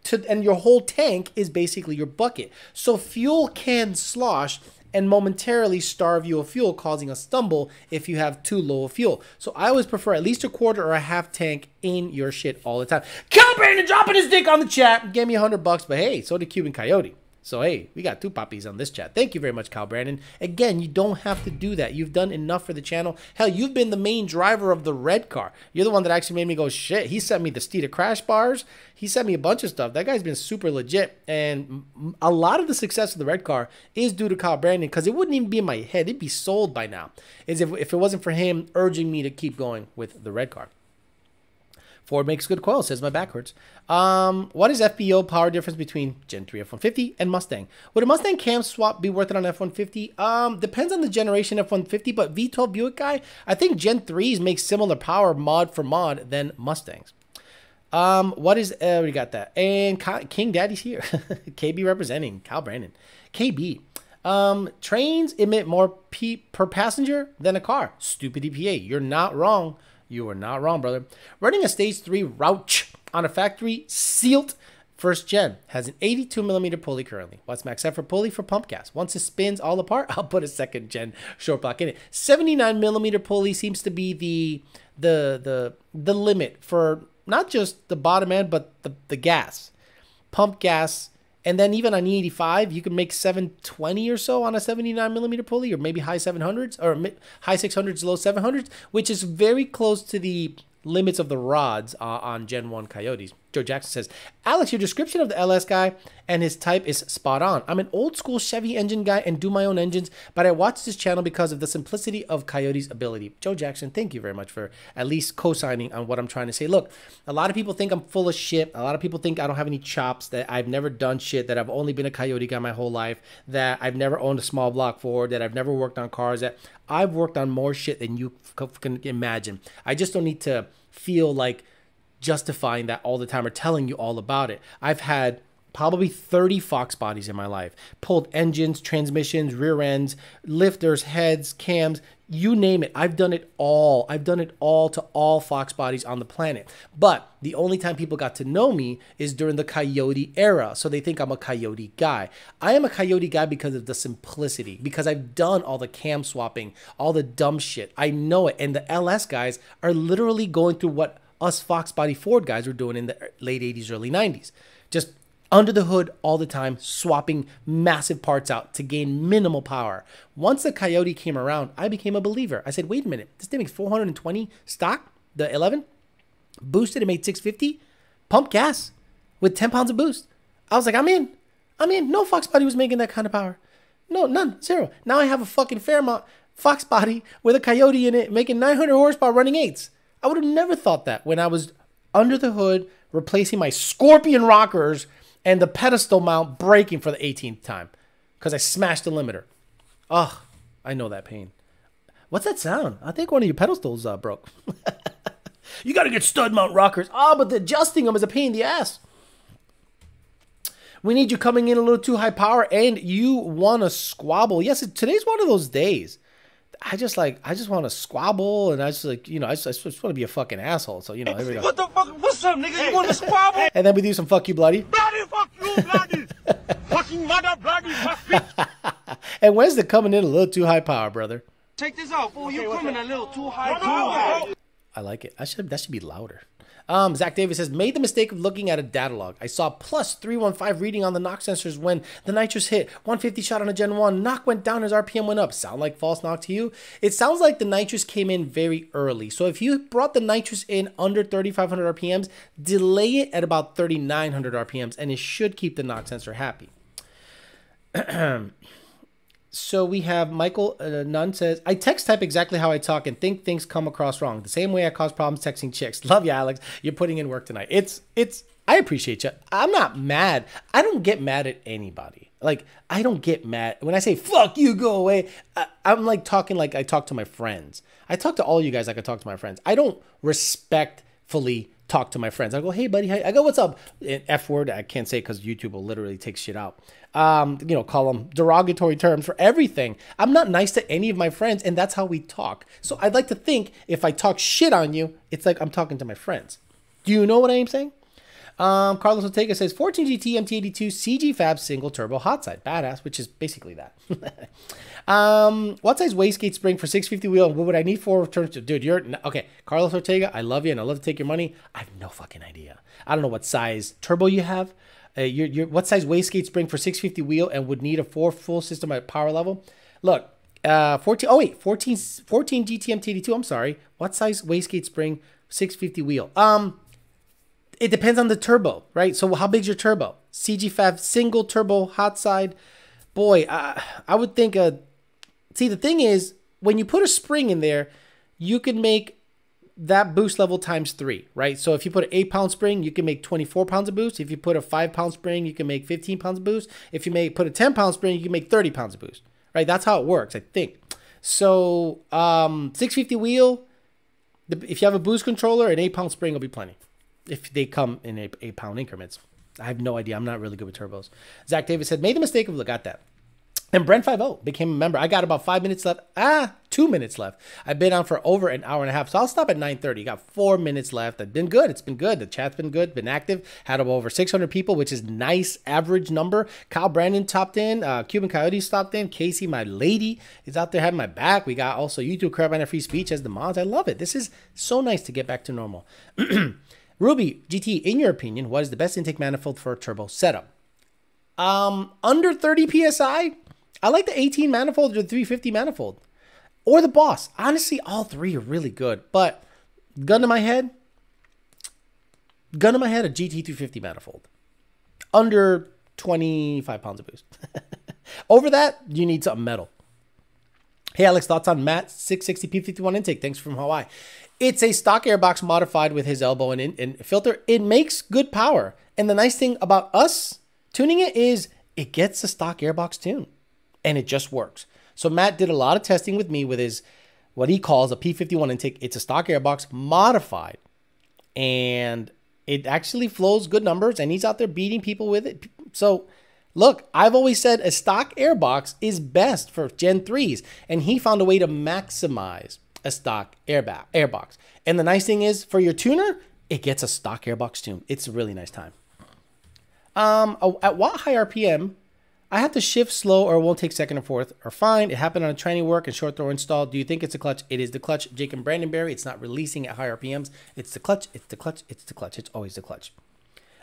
To, and your whole tank is basically your bucket. So fuel can slosh and momentarily starve you of fuel, causing a stumble if you have too low of fuel. So I always prefer at least a quarter or a half tank in your shit all the time. Cal Brandon dropping his dick on the chat. Gave me a hundred bucks, but hey, so did Cuban Coyote. So hey, we got two puppies on this chat. Thank you very much, Kyle Brandon. Again, you don't have to do that. You've done enough for the channel. Hell, you've been the main driver of the red car. You're the one that actually made me go shit. He sent me the Steeda crash bars. He sent me a bunch of stuff. That guy's been super legit, and a lot of the success of the red car is due to Kyle Brandon because it wouldn't even be in my head. It'd be sold by now. Is if if it wasn't for him urging me to keep going with the red car. Ford makes good coil, says my backwards. Um, what is FPO power difference between Gen 3 F-150 and Mustang? Would a Mustang cam swap be worth it on F-150? Um, depends on the generation F-150, but V12 Buick guy, I think Gen 3s make similar power mod for mod than Mustangs. Um, what is, uh, we got that. And King Daddy's here. KB representing, Kyle Brandon. KB. Um, trains emit more P per passenger than a car. Stupid EPA. You're not wrong. You are not wrong, brother. Running a stage three Roush on a factory sealed first gen has an 82 millimeter pulley currently. What's max effort pulley for pump gas? Once it spins all apart, I'll put a second gen short block in it. 79 millimeter pulley seems to be the the the the limit for not just the bottom end, but the, the gas. Pump gas and then even on E85, you can make 720 or so on a 79 millimeter pulley, or maybe high 700s, or high 600s, low 700s, which is very close to the limits of the rods uh, on Gen 1 Coyotes. Joe Jackson says, Alex, your description of the LS guy and his type is spot on. I'm an old school Chevy engine guy and do my own engines, but I watch this channel because of the simplicity of Coyote's ability. Joe Jackson, thank you very much for at least co signing on what I'm trying to say. Look, a lot of people think I'm full of shit. A lot of people think I don't have any chops, that I've never done shit, that I've only been a Coyote guy my whole life, that I've never owned a small block Ford, that I've never worked on cars, that I've worked on more shit than you can imagine. I just don't need to feel like justifying that all the time or telling you all about it. I've had probably 30 Fox bodies in my life. Pulled engines, transmissions, rear ends, lifters, heads, cams, you name it. I've done it all. I've done it all to all Fox bodies on the planet. But the only time people got to know me is during the Coyote era. So they think I'm a Coyote guy. I am a Coyote guy because of the simplicity, because I've done all the cam swapping, all the dumb shit. I know it. And the LS guys are literally going through what us Fox Body Ford guys were doing in the late 80s, early 90s. Just under the hood all the time, swapping massive parts out to gain minimal power. Once the Coyote came around, I became a believer. I said, wait a minute, this thing makes 420 stock, the 11, boosted, it made 650, pump gas with 10 pounds of boost. I was like, I'm in. I'm in. No Fox body was making that kind of power. No, none, zero. Now I have a fucking Fairmont Fox body with a Coyote in it making 900 horsepower running eights. I would have never thought that when I was under the hood replacing my Scorpion rockers and the pedestal mount breaking for the 18th time because I smashed the limiter. Ugh, I know that pain. What's that sound? I think one of your pedestals uh, broke. you got to get stud mount rockers. Oh, but the adjusting them is a pain in the ass. We need you coming in a little too high power and you want to squabble. Yes, today's one of those days. I just like I just want to squabble and I just like you know I just, I just want to be a fucking asshole. So you know here we go. What the fuck? What's up, nigga? You want to squabble? And then we do some fuck you bloody. Bloody fuck you bloody. Fucking mother bloody fuck And Wednesday coming in a little too high power, brother. Check this out, fool. Okay, you coming a little too high. Too high. I like it. I should that should be louder. Um, Zach Davis says, made the mistake of looking at a data log. I saw plus 315 reading on the knock sensors when the nitrous hit. 150 shot on a Gen 1. Knock went down as RPM went up. Sound like false knock to you? It sounds like the nitrous came in very early. So if you brought the nitrous in under 3,500 RPMs, delay it at about 3,900 RPMs, and it should keep the knock sensor happy. So we have Michael uh, Nunn says, I text type exactly how I talk and think things come across wrong. The same way I cause problems texting chicks. Love you, Alex. You're putting in work tonight. It's, it's, I appreciate you. I'm not mad. I don't get mad at anybody. Like, I don't get mad. When I say, fuck you, go away, I, I'm like talking like I talk to my friends. I talk to all you guys like I talk to my friends. I don't respectfully talk to my friends. I go, hey, buddy. I go, what's up? F word. I can't say because YouTube will literally take shit out um, you know, call them derogatory terms for everything. I'm not nice to any of my friends, and that's how we talk. So I'd like to think if I talk shit on you, it's like I'm talking to my friends. Do you know what I am saying? Um, Carlos Ortega says 14 GT MT82 CG Fab single turbo hot side. Badass, which is basically that. um, what size wastegate spring for 650 wheel? What would I need for return to? Dude, you're okay. Carlos Ortega, I love you and I love to take your money. I have no fucking idea. I don't know what size turbo you have. Uh, your, your, what size wastegate spring for 650 wheel and would need a four full system at power level? Look, uh, 14, oh wait, 14, 14 GTM TD2, I'm sorry. What size wastegate spring 650 wheel? Um, it depends on the turbo, right? So how big's your turbo? CG5 single turbo hot side. Boy, I, I would think a, see the thing is when you put a spring in there, you can make that boost level times three, right? So if you put an eight pound spring, you can make 24 pounds of boost. If you put a five pound spring, you can make 15 pounds of boost. If you make put a 10 pound spring, you can make 30 pounds of boost, right? That's how it works, I think. So um, 650 wheel, if you have a boost controller, an eight pound spring will be plenty. If they come in eight, eight pound increments. I have no idea. I'm not really good with turbos. Zach Davis said, made the mistake of look at that. And Brent 5 became a member. I got about five minutes left. Ah, two minutes left. I've been on for over an hour and a half. So I'll stop at 9.30. Got four minutes left. I've been good. It's been good. The chat's been good, been active. Had over 600 people, which is nice average number. Kyle Brandon topped in. Uh, Cuban Coyote stopped in. Casey, my lady, is out there having my back. We got also YouTube Carolina Free Speech as the mods. I love it. This is so nice to get back to normal. Ruby, GT, in your opinion, what is the best intake manifold for a turbo setup? Um, under 30 PSI, I like the 18 manifold or the 350 manifold or the boss. Honestly, all three are really good. But gun to my head, gun to my head, a GT350 manifold. Under 25 pounds of boost. Over that, you need something metal. Hey Alex, thoughts on Matt 660 P51 intake? Thanks from Hawaii. It's a stock airbox modified with his elbow and, and filter. It makes good power. And the nice thing about us tuning it is it gets the stock airbox tune and it just works. So Matt did a lot of testing with me with his what he calls a P51 intake. It's a stock airbox modified, and it actually flows good numbers, and he's out there beating people with it. So look, I've always said a stock airbox is best for Gen 3s, and he found a way to maximize a stock airback airbox. And the nice thing is for your tuner, it gets a stock airbox tune. It's a really nice time. Um, at what high RPM I have to shift slow or it won't take second or fourth or fine. It happened on a training work and short throw install. Do you think it's a clutch? It is the clutch. Jake and Brandonberry, it's not releasing at high RPMs. It's the clutch. It's the clutch. It's the clutch. It's always the clutch.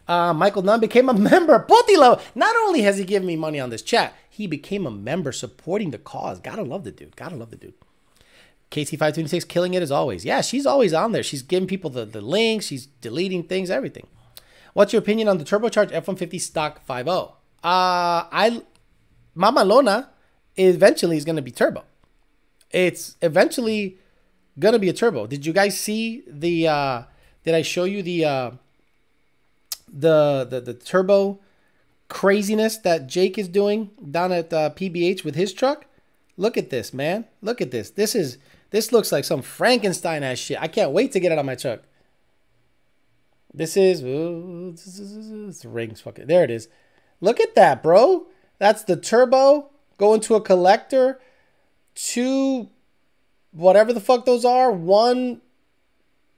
Uh, Michael Nunn became a member. Potilo. Not only has he given me money on this chat, he became a member supporting the cause. Gotta love the dude. Gotta love the dude. KC526 killing it as always. Yeah, she's always on there. She's giving people the, the links. She's deleting things, everything. What's your opinion on the turbocharged F-150 stock 5.0? Uh, I Mamalona eventually is to be turbo. It's eventually to be a turbo. Did you guys see the uh did I show you the uh the the the turbo craziness that Jake is doing down at uh, PBH with his truck? Look at this, man. Look at this. This is this looks like some Frankenstein ass shit. I can't wait to get it on my truck. This is ooh, this, is, rings fucking there it is. Look at that, bro. That's the turbo going to a collector. Two, whatever the fuck those are. One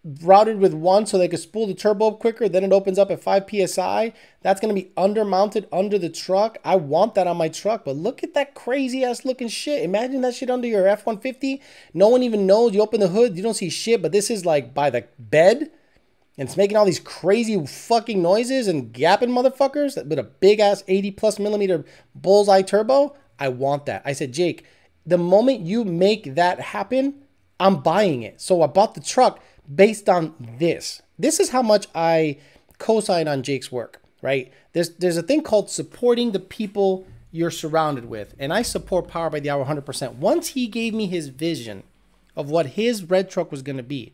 routed with one so they could spool the turbo up quicker. Then it opens up at 5 psi. That's going to be undermounted under the truck. I want that on my truck, but look at that crazy ass looking shit. Imagine that shit under your F 150. No one even knows. You open the hood, you don't see shit, but this is like by the bed and it's making all these crazy fucking noises and gapping motherfuckers with a big ass 80 plus millimeter bullseye turbo. I want that. I said, Jake, the moment you make that happen, I'm buying it. So I bought the truck based on this. This is how much I co-sign on Jake's work, right? There's there's a thing called supporting the people you're surrounded with. And I support Power by the Hour 100%. Once he gave me his vision of what his red truck was going to be,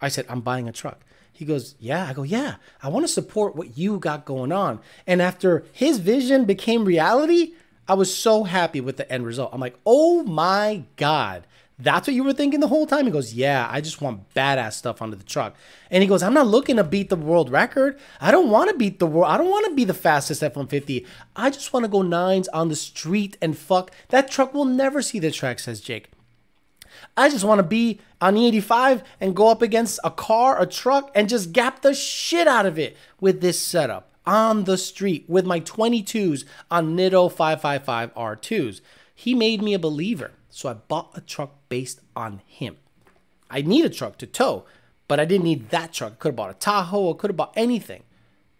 I said, I'm buying a truck. He goes, Yeah. I go, Yeah, I want to support what you got going on. And after his vision became reality, I was so happy with the end result. I'm like, Oh my God. That's what you were thinking the whole time? He goes, Yeah, I just want badass stuff under the truck. And he goes, I'm not looking to beat the world record. I don't want to beat the world. I don't want to be the fastest F 150. I just want to go nines on the street and fuck. That truck will never see the track, says Jake. I just want to be on E85 and go up against a car, a truck, and just gap the shit out of it with this setup on the street with my 22s on Nitto 555 R2s. He made me a believer, so I bought a truck based on him. I need a truck to tow, but I didn't need that truck. I could have bought a Tahoe, I could have bought anything,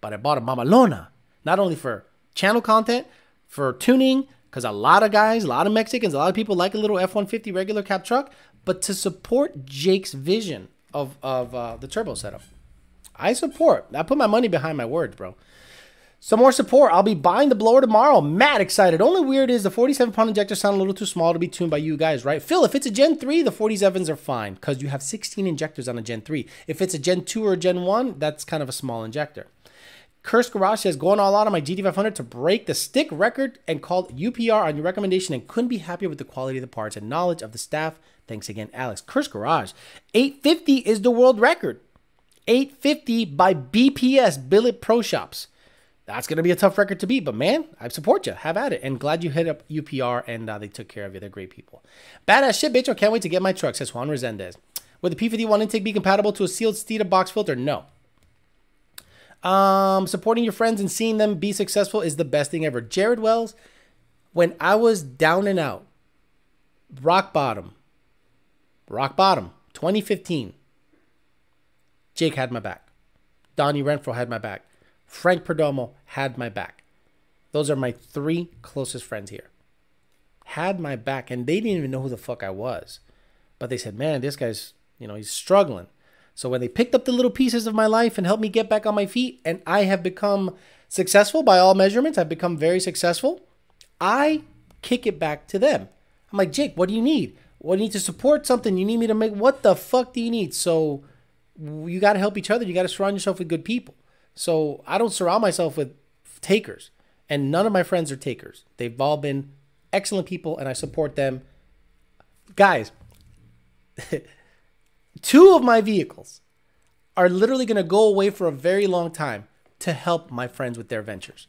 but I bought a Mamalona, not only for channel content, for tuning, because a lot of guys, a lot of Mexicans, a lot of people like a little F 150 regular cab truck, but to support Jake's vision of, of uh, the turbo setup. I support. I put my money behind my words, bro. Some more support. I'll be buying the blower tomorrow. Mad excited. Only weird is the 47 pound injector sound a little too small to be tuned by you guys, right? Phil, if it's a Gen 3, the 47s are fine because you have 16 injectors on a Gen 3. If it's a Gen 2 or a Gen 1, that's kind of a small injector. Curse Garage says, going all out on my GT500 to break the stick record and called UPR on your recommendation and couldn't be happier with the quality of the parts and knowledge of the staff. Thanks again, Alex. Curse Garage. 850 is the world record. 850 by BPS, Billet Pro Shops that's going to be a tough record to beat. But man, I support you. Have at it. And glad you hit up UPR and uh, they took care of you. They're great people. Badass shit, bitch. I can't wait to get my truck, says Juan Resendez. Would the P51 intake be compatible to a sealed Steeda box filter? No. Um, supporting your friends and seeing them be successful is the best thing ever. Jared Wells, when I was down and out, rock bottom, rock bottom, 2015, Jake had my back. Donnie Renfro had my back. Frank Perdomo had my back. Those are my three closest friends here. Had my back, and they didn't even know who the fuck I was. But they said, man, this guy's, you know, he's struggling. So when they picked up the little pieces of my life and helped me get back on my feet, and I have become successful by all measurements, I've become very successful, I kick it back to them. I'm like, Jake, what do you need? What do you need to support something? You need me to make what the fuck do you need? So you got to help each other. You got to surround yourself with good people. So I don't surround myself with takers, and none of my friends are takers. They've all been excellent people, and I support them. Guys, two of my vehicles are literally going to go away for a very long time to help my friends with their ventures.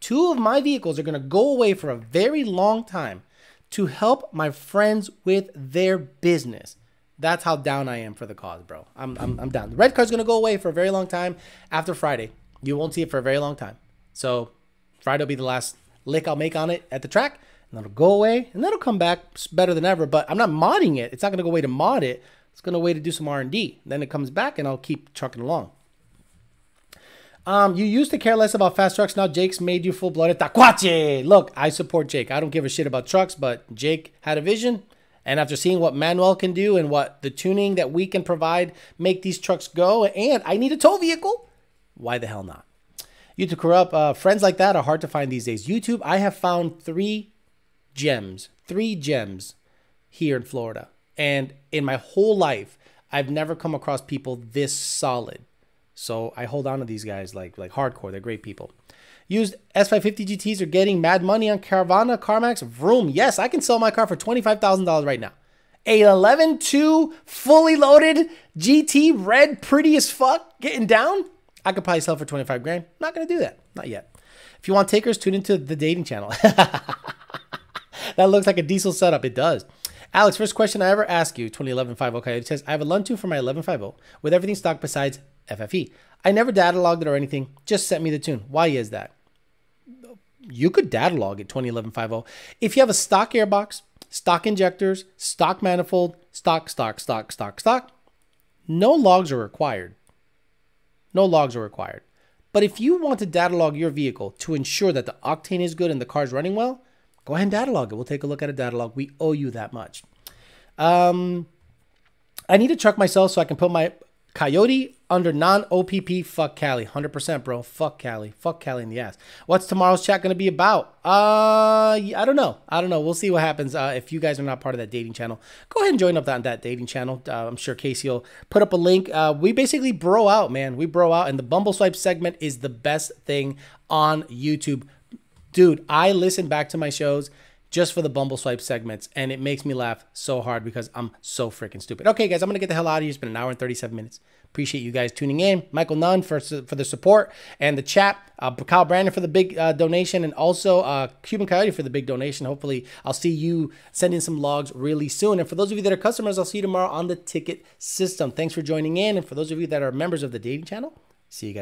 Two of my vehicles are going to go away for a very long time to help my friends with their business. That's how down I am for the cause, bro. I'm, I'm, I'm down. The red card's gonna go away for a very long time after Friday. You won't see it for a very long time. So Friday will be the last lick I'll make on it at the track, and that'll go away, and that'll come back better than ever. But I'm not modding it. It's not gonna go away to mod it. It's gonna wait to do some R and D. Then it comes back, and I'll keep trucking along. Um, you used to care less about fast trucks. Now Jake's made you full blooded taquache. Look, I support Jake. I don't give a shit about trucks, but Jake had a vision. And after seeing what Manuel can do and what the tuning that we can provide make these trucks go, and I need a tow vehicle, why the hell not? YouTube Corrupt, uh, friends like that are hard to find these days. YouTube, I have found three gems, three gems here in Florida. And in my whole life, I've never come across people this solid. So I hold on to these guys like like hardcore. They're great people. Used S550 GTs are getting mad money on Carvana, CarMax, Vroom. Yes, I can sell my car for $25,000 right now. A 11.2 fully loaded GT red, pretty as fuck, getting down. I could probably sell for 25 grand. Not to do that. Not yet. If you want takers, tune into the dating channel. that looks like a diesel setup. It does. Alex, first question I ever ask you, 2011 50 Coyote says, I have a Lun2 for my 1150 with everything stock besides FFE. I never data logged it or anything, just sent me the tune. Why is that? You could data log it 2011 50. If you have a stock airbox, stock injectors, stock manifold, stock, stock, stock, stock, stock, no logs are required. No logs are required. But if you want to data log your vehicle to ensure that the octane is good and the car's running well, go ahead and data log it. We'll take a look at a data log. We owe you that much. Um, I need a truck myself so I can put my Coyote under non OPP. Fuck Cali. 100%, bro. Fuck Cali. Fuck Cali in the ass. What's tomorrow's chat going to be about? Uh, I don't know. I don't know. We'll see what happens. Uh, if you guys are not part of that dating channel, go ahead and join up on that dating channel. Uh, I'm sure Casey will put up a link. Uh, we basically bro out, man. We bro out, and the Bumble Swipe segment is the best thing on YouTube. Dude, I listen back to my shows just for the Bumble Swipe segments, and it makes me laugh so hard because I'm so freaking stupid. Okay, guys, I'm gonna get the hell out of here. It's been an hour and 37 minutes. Appreciate you guys tuning in. Michael Nunn for for the support and the chat. Uh, Kyle Brandon for the big uh, donation, and also uh, Cuban Coyote for the big donation. Hopefully, I'll see you sending some logs really soon. And for those of you that are customers, I'll see you tomorrow on the ticket system. Thanks for joining in, and for those of you that are members of the dating channel, see you guys.